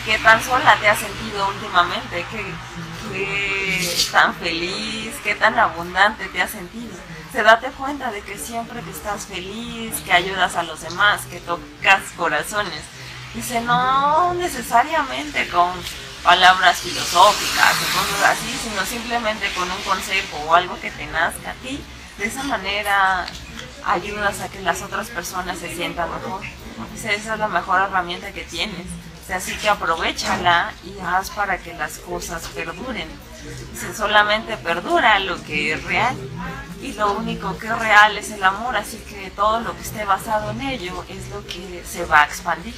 qué tan sola te has sentido últimamente, qué, tan feliz, qué tan abundante te has sentido. Se date cuenta de que siempre que estás feliz, que ayudas a los demás, que tocas corazones. Dice, no necesariamente con palabras filosóficas o cosas así, sino simplemente con un consejo o algo que te nazca a ti. De esa manera ayudas a que las otras personas se sientan mejor. Dice, esa es la mejor herramienta que tienes así que aprovechala y haz para que las cosas perduren. Dice, solamente perdura lo que es real y lo único que es real es el amor, así que todo lo que esté basado en ello es lo que se va a expandir.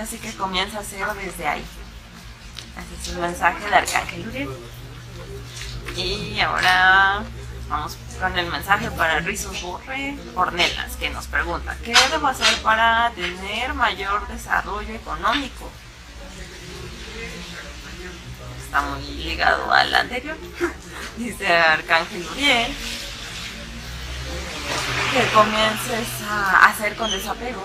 Así que comienza a ser desde ahí. Ese es el mensaje de Arcángel Uriel. Y ahora Vamos con el mensaje para Rizos Borre Ornelas, que nos pregunta, ¿qué debo hacer para tener mayor desarrollo económico? Está muy ligado al anterior. Dice Arcángel Uriel, que comiences a hacer con desapego,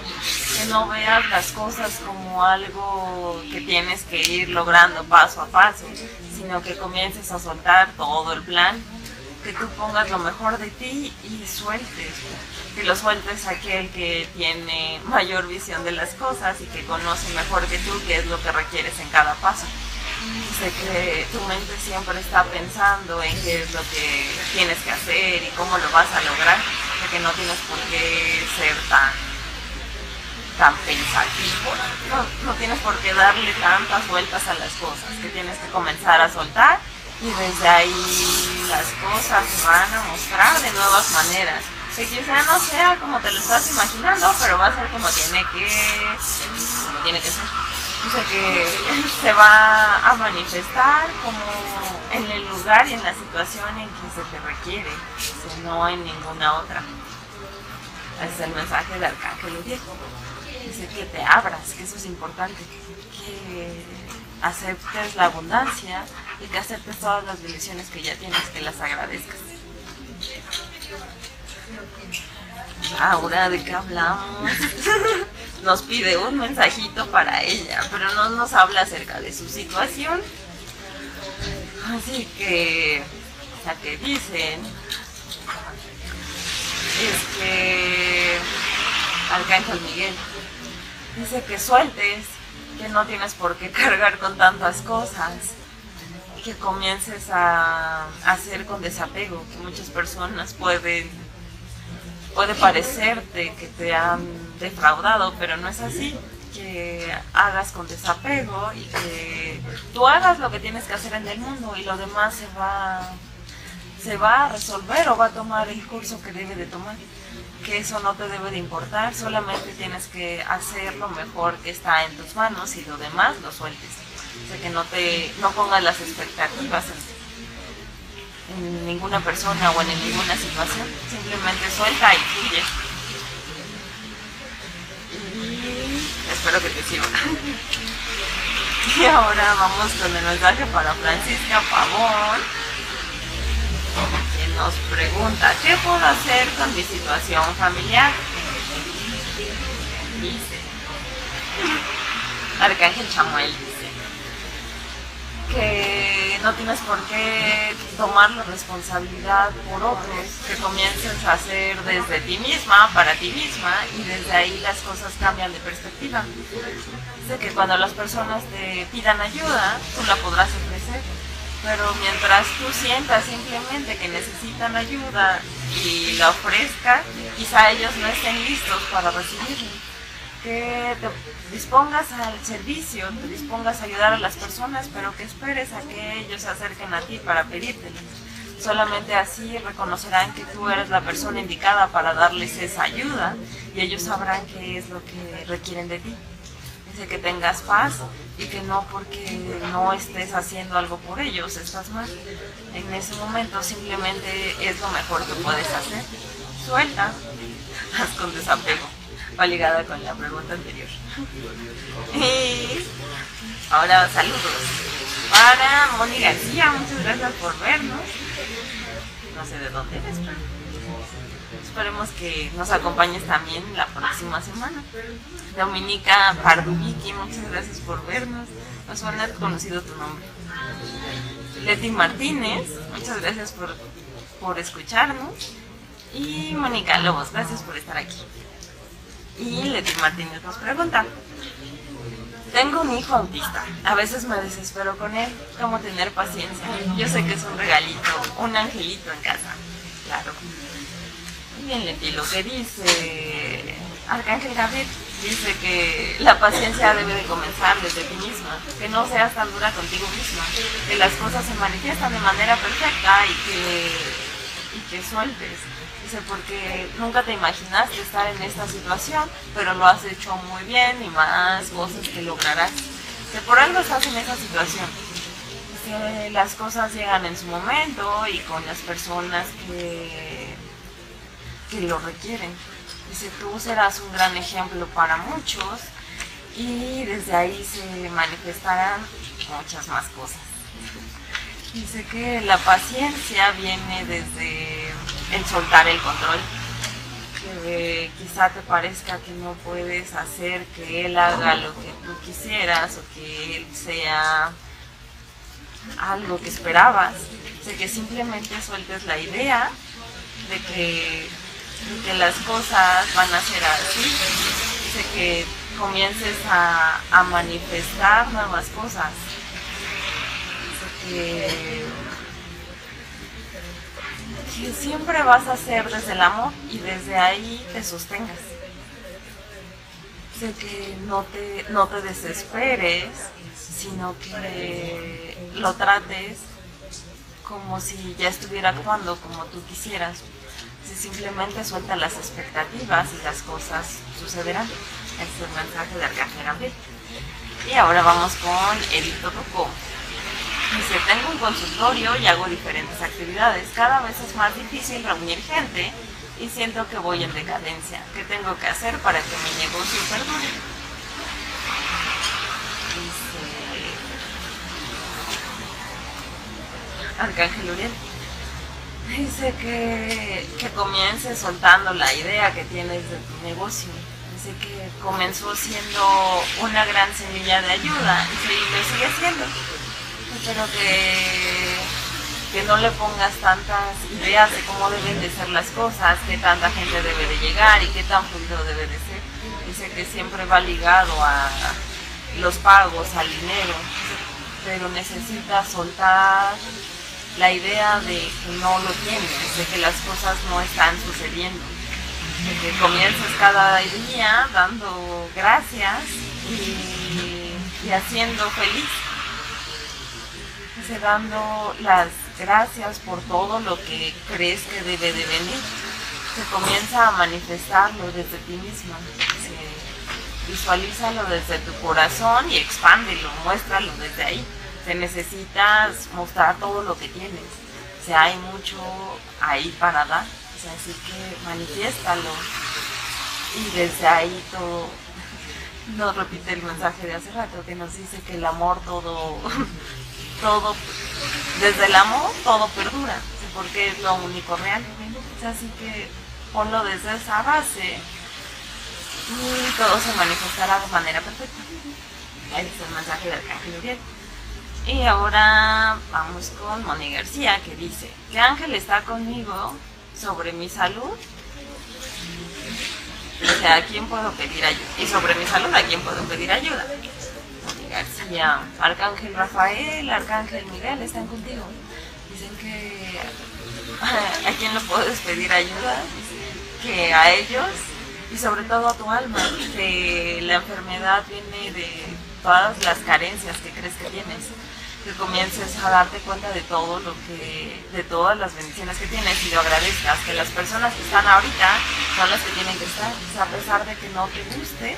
que no veas las cosas como algo que tienes que ir logrando paso a paso, sino que comiences a soltar todo el plan que tú pongas lo mejor de ti y sueltes, que lo sueltes a aquel que tiene mayor visión de las cosas y que conoce mejor que tú qué es lo que requieres en cada paso. Sé que tu mente siempre está pensando en qué es lo que tienes que hacer y cómo lo vas a lograr, que no tienes por qué ser tan tan pensativo, no, no tienes por qué darle tantas vueltas a las cosas, que tienes que comenzar a soltar y desde ahí las cosas se van a mostrar de nuevas maneras. que quizá no sea como te lo estás imaginando, pero va a ser como tiene que, tiene que ser. Dice que se va a manifestar como en el lugar y en la situación en que se te requiere, no en ninguna otra. Ese es el mensaje de Arcángel Viejo. Dice que te abras, que eso es importante, que aceptes la abundancia y que aceptes todas las bendiciones que ya tienes, que las agradezcas. Ahora de qué hablamos. Nos pide un mensajito para ella, pero no nos habla acerca de su situación. Así que, sea, que dicen es que Arcángel Miguel dice que sueltes, que no tienes por qué cargar con tantas cosas, que comiences a hacer con desapego, que muchas personas pueden, puede parecerte que te han defraudado, pero no es así que hagas con desapego y que tú hagas lo que tienes que hacer en el mundo y lo demás se va se va a resolver o va a tomar el curso que debe de tomar. Que eso no te debe de importar, solamente tienes que hacer lo mejor que está en tus manos y lo demás lo sueltes. O sea, que no, te, no pongas las expectativas en, ninguna persona o en ninguna situación, simplemente suelta y fluye. Espero que te sirva. Y ahora vamos con el mensaje para Francisca Pavón que nos pregunta, ¿qué puedo hacer con mi situación familiar? Dice, Arcángel Chamuel que no tienes por qué tomar la responsabilidad por otros, que comiences a hacer desde ti misma, para ti misma, y desde ahí las cosas cambian de perspectiva. Dice que cuando las personas te pidan ayuda, tú la podrás ofrecer pero mientras tú sientas simplemente que necesitan ayuda y la ofrezcas, quizá ellos no estén listos para recibirlo. Que te dispongas al servicio, te dispongas a ayudar a las personas, pero que esperes a que ellos se acerquen a ti para pedírtelo. Solamente así reconocerán que tú eres la persona indicada para darles esa ayuda y ellos sabrán qué es lo que requieren de ti que tengas paz y que no porque no estés haciendo algo por ellos estás mal. En ese momento simplemente es lo mejor que puedes hacer. Suelta, haz con desapego. Va ligada con la pregunta anterior. Y ahora saludos para Moni García, muchas gracias por vernos. No sé de dónde eres, esperemos que nos acompañes también la próxima semana. Dominica Pardubiki, muchas gracias por vernos. Nos van a haber conocido tu nombre. Leti Martínez, muchas gracias por, por escucharnos. Y Mónica Lobos, gracias por estar aquí. Y Leti Martínez nos pregunta, tengo un hijo autista, a veces me desespero con él, ¿cómo tener paciencia? Yo sé que es un regalito, un angelito en casa, claro bien, Leti, lo que dice Arcángel Gabriel, dice que la paciencia debe de comenzar desde ti misma, que no seas tan dura contigo misma, que las cosas se manifiestan de manera perfecta y que, y que sueltes. Dice, porque nunca te imaginaste estar en esta situación, pero lo has hecho muy bien y más cosas que lograrás. Que por algo estás en esa situación. Que las cosas llegan en su momento y con las personas que que lo requieren. Dice, tú serás un gran ejemplo para muchos y desde ahí se manifestarán muchas más cosas. Dice que la paciencia viene desde el soltar el control. Que quizá te parezca que no puedes hacer que él haga lo que tú quisieras o que él sea algo que esperabas. Dice que simplemente sueltes la idea de que las cosas van a ser así. Dice que comiences a, manifestar nuevas cosas. Dice que, que siempre vas a hacer desde el amor y desde ahí te sostengas. Dice que no te, no te desesperes, sino que lo trates como si ya estuviera actuando como tú quisieras simplemente suelta las expectativas y las cosas sucederán. Ese es el mensaje de Arcángel. Y ahora vamos con Edito Rocco. Dice, tengo un consultorio y hago diferentes actividades. Cada vez es más difícil reunir gente y siento que voy en decadencia. ¿Qué tengo que hacer para que mi negocio perdure? Dice Arcángel Uriel. Dice que, que comiences soltando la idea que tienes de tu negocio. Dice que comenzó siendo una gran semilla de ayuda y lo sigue siendo. Pero que, no le pongas tantas ideas de cómo deben de ser las cosas, qué tanta gente debe de llegar y qué tan fluido debe de ser. Dice que siempre va ligado a los pagos, al dinero, pero necesita soltar la idea de que no lo tienes, de que las cosas no están sucediendo, de que comiences cada día dando gracias y, haciendo feliz, dando las gracias por todo lo que crees que debe de venir, se comienza a manifestarlo desde ti misma, visualízalo desde tu corazón y expándelo, muéstralo desde ahí te necesitas mostrar todo lo que tienes. O sea, hay mucho ahí para dar. Así que manifiéstalo. Y desde ahí todo nos repite el mensaje de hace rato que nos dice que el amor todo, todo, desde el amor todo perdura, porque es lo único real. Así que ponlo desde esa base y todo se manifestará de manera perfecta. Ahí es el mensaje del Arcángel Uriel. Y ahora vamos con Moni García que dice, ¿qué ángel está conmigo sobre mi salud? O sea, ¿a quién puedo pedir ayuda? Y sobre mi salud, ¿a quién puedo pedir ayuda? García, Arcángel Rafael, Arcángel Miguel, están contigo. Dicen que a quién le puedes pedir ayuda, que a ellos y sobre todo a tu alma, que la enfermedad viene de todas las carencias que crees que tienes. Que comiences a darte cuenta de todo lo que, de todas las bendiciones que tienes y lo agradezcas, que las personas que están ahorita son las que tienen que estar, a pesar de que no te guste,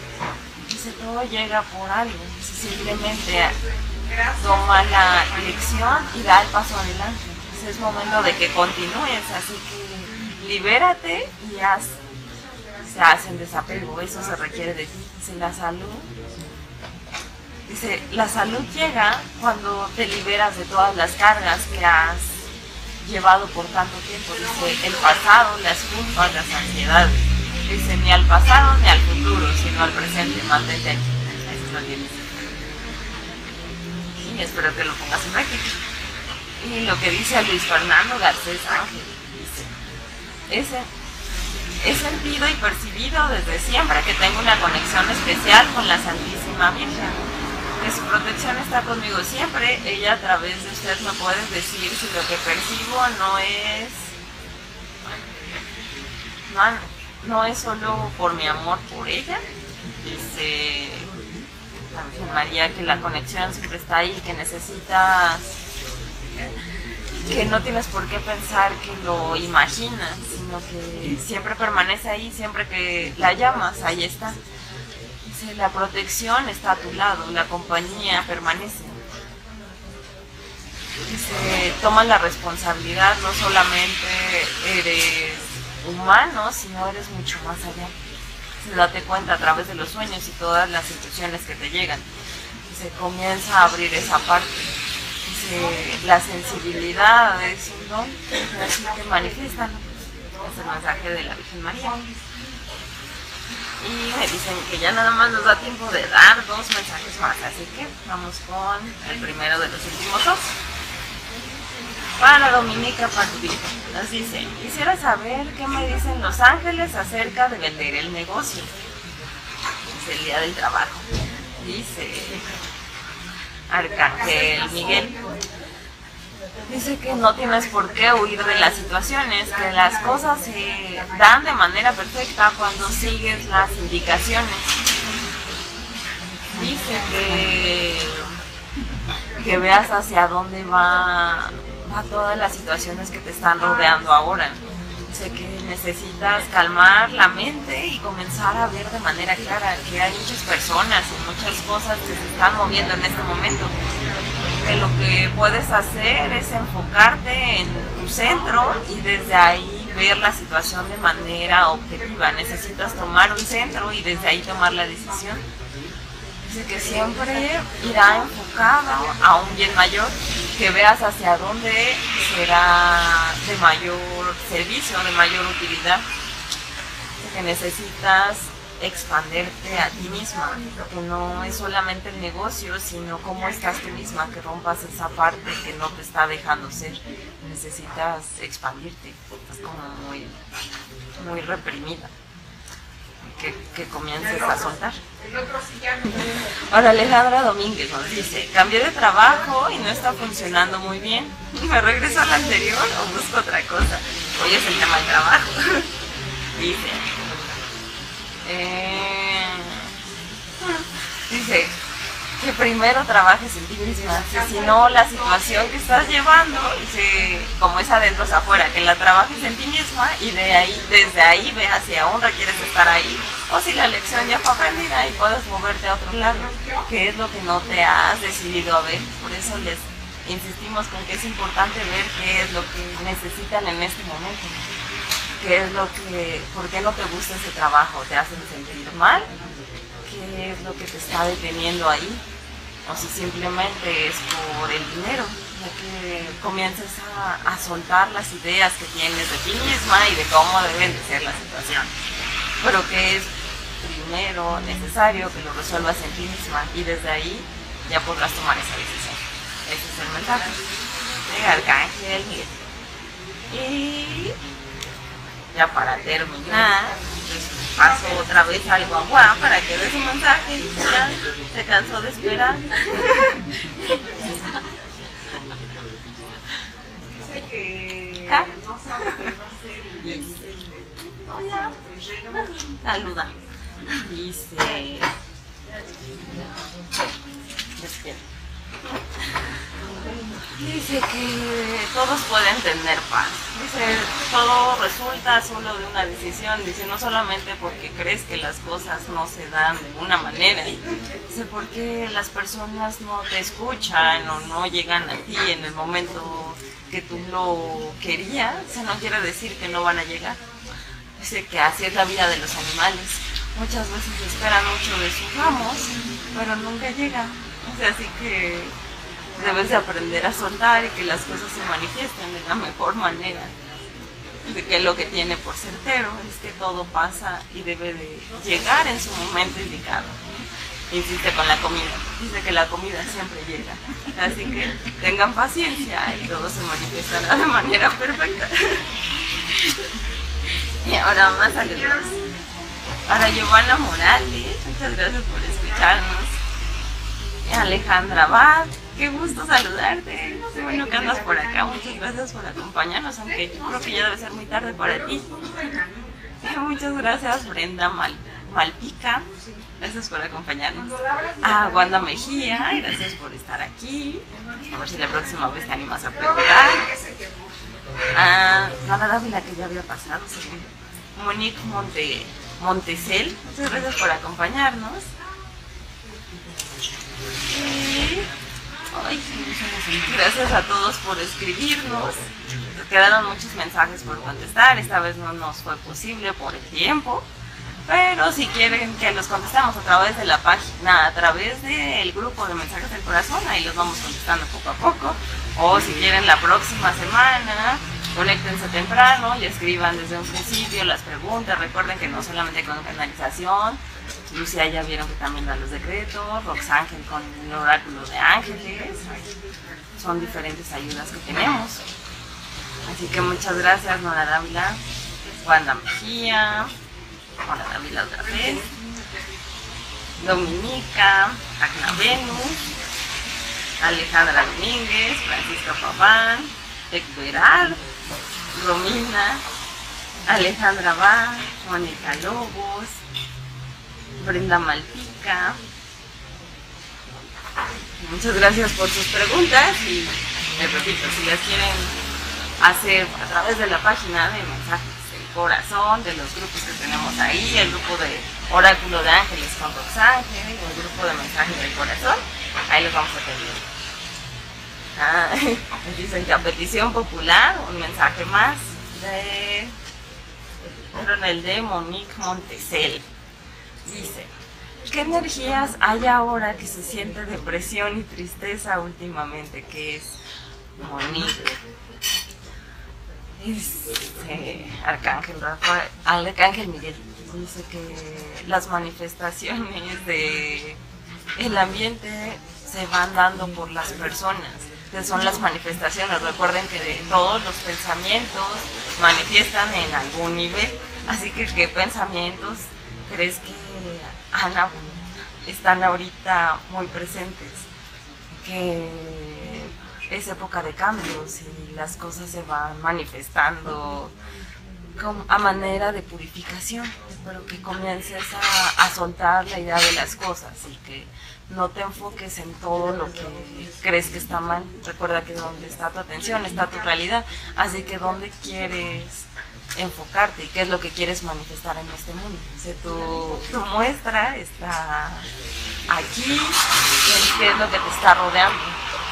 dice todo llega por algo, simplemente toma la lección y da el paso adelante. es momento de que continúes, así que libérate y haz, se hacen desapego, eso se requiere de ti, si la salud Dice, la salud llega cuando te liberas de todas las cargas que has llevado por tanto tiempo. Dice, el pasado, las culpas, las ansiedades. Dice, ni al pasado ni al futuro, sino al presente. Mantente aquí. Eso lo tienes. Y espero que lo pongas en práctica. Y lo que dice Luis Fernando Garcés Ángel, dice, he sentido y percibido desde siempre que tengo una conexión especial con la Santísima Virgen que su protección está conmigo siempre. Ella a través de usted me puede decir si lo que percibo no es no, es solo por mi amor por ella. Dice María que la conexión siempre está ahí, que necesitas que no tienes por qué pensar que lo imaginas, sino que siempre permanece ahí, siempre que la llamas, ahí está la protección está a tu lado, la compañía permanece. Dice, toma la responsabilidad, no solamente eres humano, sino eres mucho más allá. Se date cuenta a través de los sueños y todas las instrucciones que te llegan. Se comienza a abrir esa parte. Dice, la sensibilidad es un don, así que manifiestan. Es el mensaje de la Virgen María. Y me dicen que ya nada más nos da tiempo de dar dos mensajes más, así que vamos con el primero de los últimos dos. Para Dominica Pardubito, nos dice, quisiera saber qué me dicen los ángeles acerca de vender el negocio. Es el día del trabajo. Dice Arcángel Miguel, dice que no tienes por qué huir de las situaciones, que las cosas se dan de manera perfecta cuando sigues las indicaciones. Dice que, que veas hacia dónde va, va todas las situaciones que te están rodeando ahora. Sé que necesitas calmar la mente y comenzar a ver de manera clara que hay muchas personas y muchas cosas que se están moviendo en este momento. Que lo que puedes hacer es enfocarte en tu centro y desde ahí ver la situación de manera objetiva. Necesitas tomar un centro y desde ahí tomar la decisión. Dice que siempre irá enfocado a un bien mayor, que veas hacia dónde será de mayor servicio, de mayor utilidad. Que necesitas expanderte a ti misma, que no es solamente el negocio, sino cómo estás tú misma, que rompas esa parte que no te está dejando ser. Necesitas expandirte, estás como muy, muy reprimida que, que comiences a soltar. Ahora Alejandra Domínguez nos dice, cambié de trabajo y no está funcionando muy bien. ¿Me regreso al anterior o busco otra cosa? Hoy es el tema del trabajo. dice, eh, dice, que primero trabajes en ti misma, que si no la situación que estás llevando, como es adentro es afuera, que la trabajes en ti misma y de ahí, desde ahí veas si aún requieres estar ahí. O si la lección ya fue aprendida y puedes moverte a otro lado, que es lo que no te has decidido a ver, por eso les insistimos con que es importante ver qué es lo que necesitan en este momento, qué es lo que, por qué no te gusta ese trabajo, te hacen sentir mal, qué es lo que te está deteniendo ahí, o si simplemente es por el dinero, ya que comiences a, soltar las ideas que tienes de ti misma y de cómo deben de ser la situación, pero que es primero necesario que lo resuelvas en ti misma y desde ahí ya podrás tomar esa decisión. Ese es el mensaje de Arcángel Miguel. Y ya para terminar, paso otra vez al guagua para que dé su mensaje ya se cansó de esperar. Hola. Saluda. Dice. Despierta. Dice que todos pueden tener paz. Dice, todo resulta solo de una decisión. Dice, no solamente porque crees que las cosas no se dan de una manera. Dice, porque las personas no te escuchan o no llegan a ti en el momento que tú lo querías. Eso no quiere decir que no van a llegar. Dice que así es la vida de los animales. Muchas veces esperan mucho de sus amos, pero nunca llegan. Dice, así que debes de aprender a soltar y que las cosas se manifiesten de la mejor manera. De que lo que tiene por certero es que todo pasa y debe de llegar en su momento indicado. Insiste con la comida. Dice que la comida siempre llega. Así que tengan paciencia y todo se manifestará de manera perfecta. Y ahora más saludos. Para Giovanna Morales, muchas gracias por escucharnos. Alejandra Abad, qué gusto saludarte. Qué bueno que andas por acá. Muchas gracias por acompañarnos, aunque yo creo que ya debe ser muy tarde para ti. Muchas gracias, Brenda Mal Malpica. Gracias por acompañarnos. A Wanda Mejía, gracias por estar aquí. A ver si la próxima vez te animas a preguntar. A Nada Dávila, que ya había pasado, según. Monique Monte, Montesel, muchas gracias por acompañarnos. Y Ay, gracias a todos por escribirnos. Quedaron muchos mensajes por contestar. Esta vez no nos fue posible por el tiempo. Pero si quieren que los contestemos a través de la página, a través del grupo de mensajes del corazón, ahí los vamos contestando poco a poco. O si quieren la próxima semana, conéctense temprano y escriban desde un principio las preguntas. Recuerden que no solamente con canalización, Lucia ya vieron que también da los decretos, Roxángel con el oráculo de ángeles, son diferentes ayudas que tenemos. Así que muchas gracias Nora Dávila, Wanda Mejía, Nora Dávila otra vez, Dominica, Agna Alejandra Domínguez, Francisca Paván, Tecberar, Romina, Alejandra Bar, Mónica Lobos, Brenda Malpica. Muchas gracias por sus preguntas y les repito, si las quieren hacer a través de la página de mensajes corazón, de los grupos que tenemos ahí, el grupo de Oráculo de Ángeles con Roxángel, el grupo de Mensajes del Corazón, ahí los vamos a tener. Ah, dicen que a petición popular, un mensaje más de coronel de Monique Montesel. Dice, ¿qué energías hay ahora que se siente depresión y tristeza últimamente? Que es Monique. Este, Arcángel Rafael, Arcángel Miguel dice que las manifestaciones de el ambiente se van dando por las personas, son las manifestaciones. Recuerden que de todos los pensamientos manifiestan en algún nivel. Así que qué pensamientos crees que Ana están ahorita muy presentes, que es época de cambios y las cosas se van manifestando a manera de purificación. Espero que comiences a, a, soltar la idea de las cosas y que no te enfoques en todo lo que crees que está mal. Recuerda que donde está tu atención está tu realidad. Así que donde quieres enfocarte y qué es lo que quieres manifestar en este mundo. tu, tu muestra está aquí, qué es lo que te está rodeando.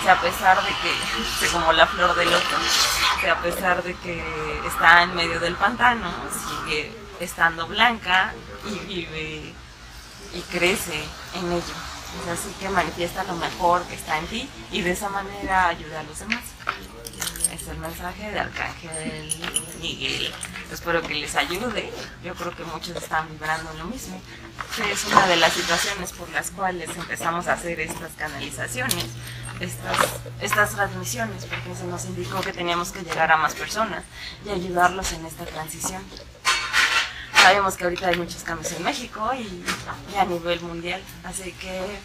O a pesar de que, como la flor del loto, o a pesar de que está en medio del pantano, sigue estando blanca y vive y crece en ello. así que manifiesta lo mejor que está en ti y de esa manera ayuda a los demás es el mensaje de Arcángel Miguel. Espero que les ayude. Yo creo que muchos están vibrando lo mismo. Es una de las situaciones por las cuales empezamos a hacer estas canalizaciones, estas, estas transmisiones, porque se nos indicó que teníamos que llegar a más personas y ayudarlos en esta transición. Sabemos que ahorita hay muchos cambios en México y, y a nivel mundial, así que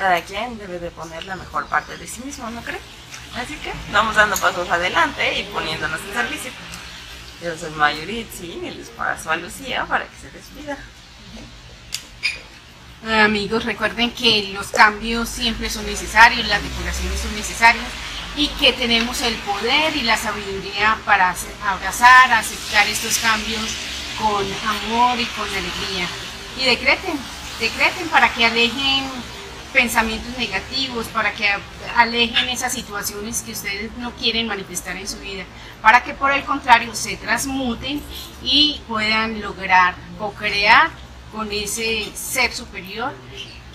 cada quien debe de poner la mejor parte de sí mismo, ¿no cree? Así que vamos dando pasos adelante y poniéndonos en servicio. Yo soy Mayoritzi y les a Lucía para que se despida. Amigos, recuerden que los cambios siempre son necesarios, las decoraciones son necesarias y que tenemos el poder y la sabiduría para abrazar, aceptar estos cambios con amor y con alegría. Y decreten, decreten para que alejen pensamientos negativos, para que alejen esas situaciones que ustedes no quieren manifestar en su vida, para que por el contrario se transmuten y puedan lograr o crear con ese ser superior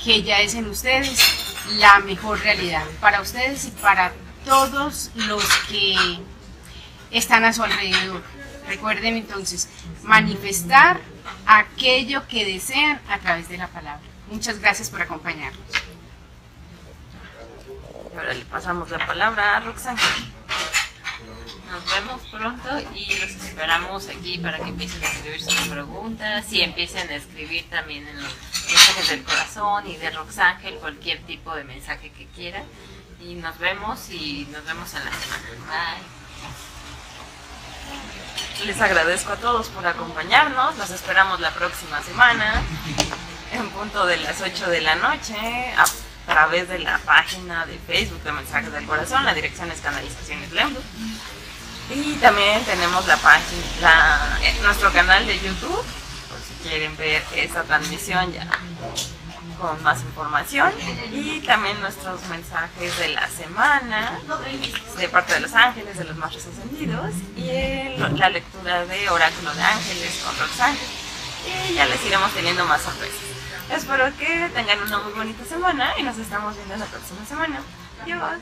que ya es en ustedes la mejor realidad para ustedes y para todos los que están a su alrededor. Recuerden entonces manifestar aquello que desean a través de la palabra. Muchas gracias por acompañarnos. Ahora le pasamos la palabra a Roxana. Nos vemos pronto y los esperamos aquí para que empiecen a escribir sus preguntas y empiecen a escribir también en los mensajes del corazón y de Roxángel cualquier tipo de mensaje que quieran. Y nos vemos y nos vemos en la semana. Bye. Les agradezco a todos por acompañarnos. Los esperamos la próxima semana en punto de las 8 de la noche a través de la página de Facebook de Mensajes del Corazón. La dirección es Canalizaciones. Y también tenemos la página, eh, nuestro canal de YouTube, por si quieren ver esa transmisión ya con más información. Y también nuestros mensajes de la semana, de parte de los ángeles, de los más ascendidos. Y la lectura de Oráculo de Ángeles con ángeles. Y ya les iremos teniendo más sorpresas. Espero que tengan una muy bonita semana y nos estamos viendo la próxima semana. Adiós.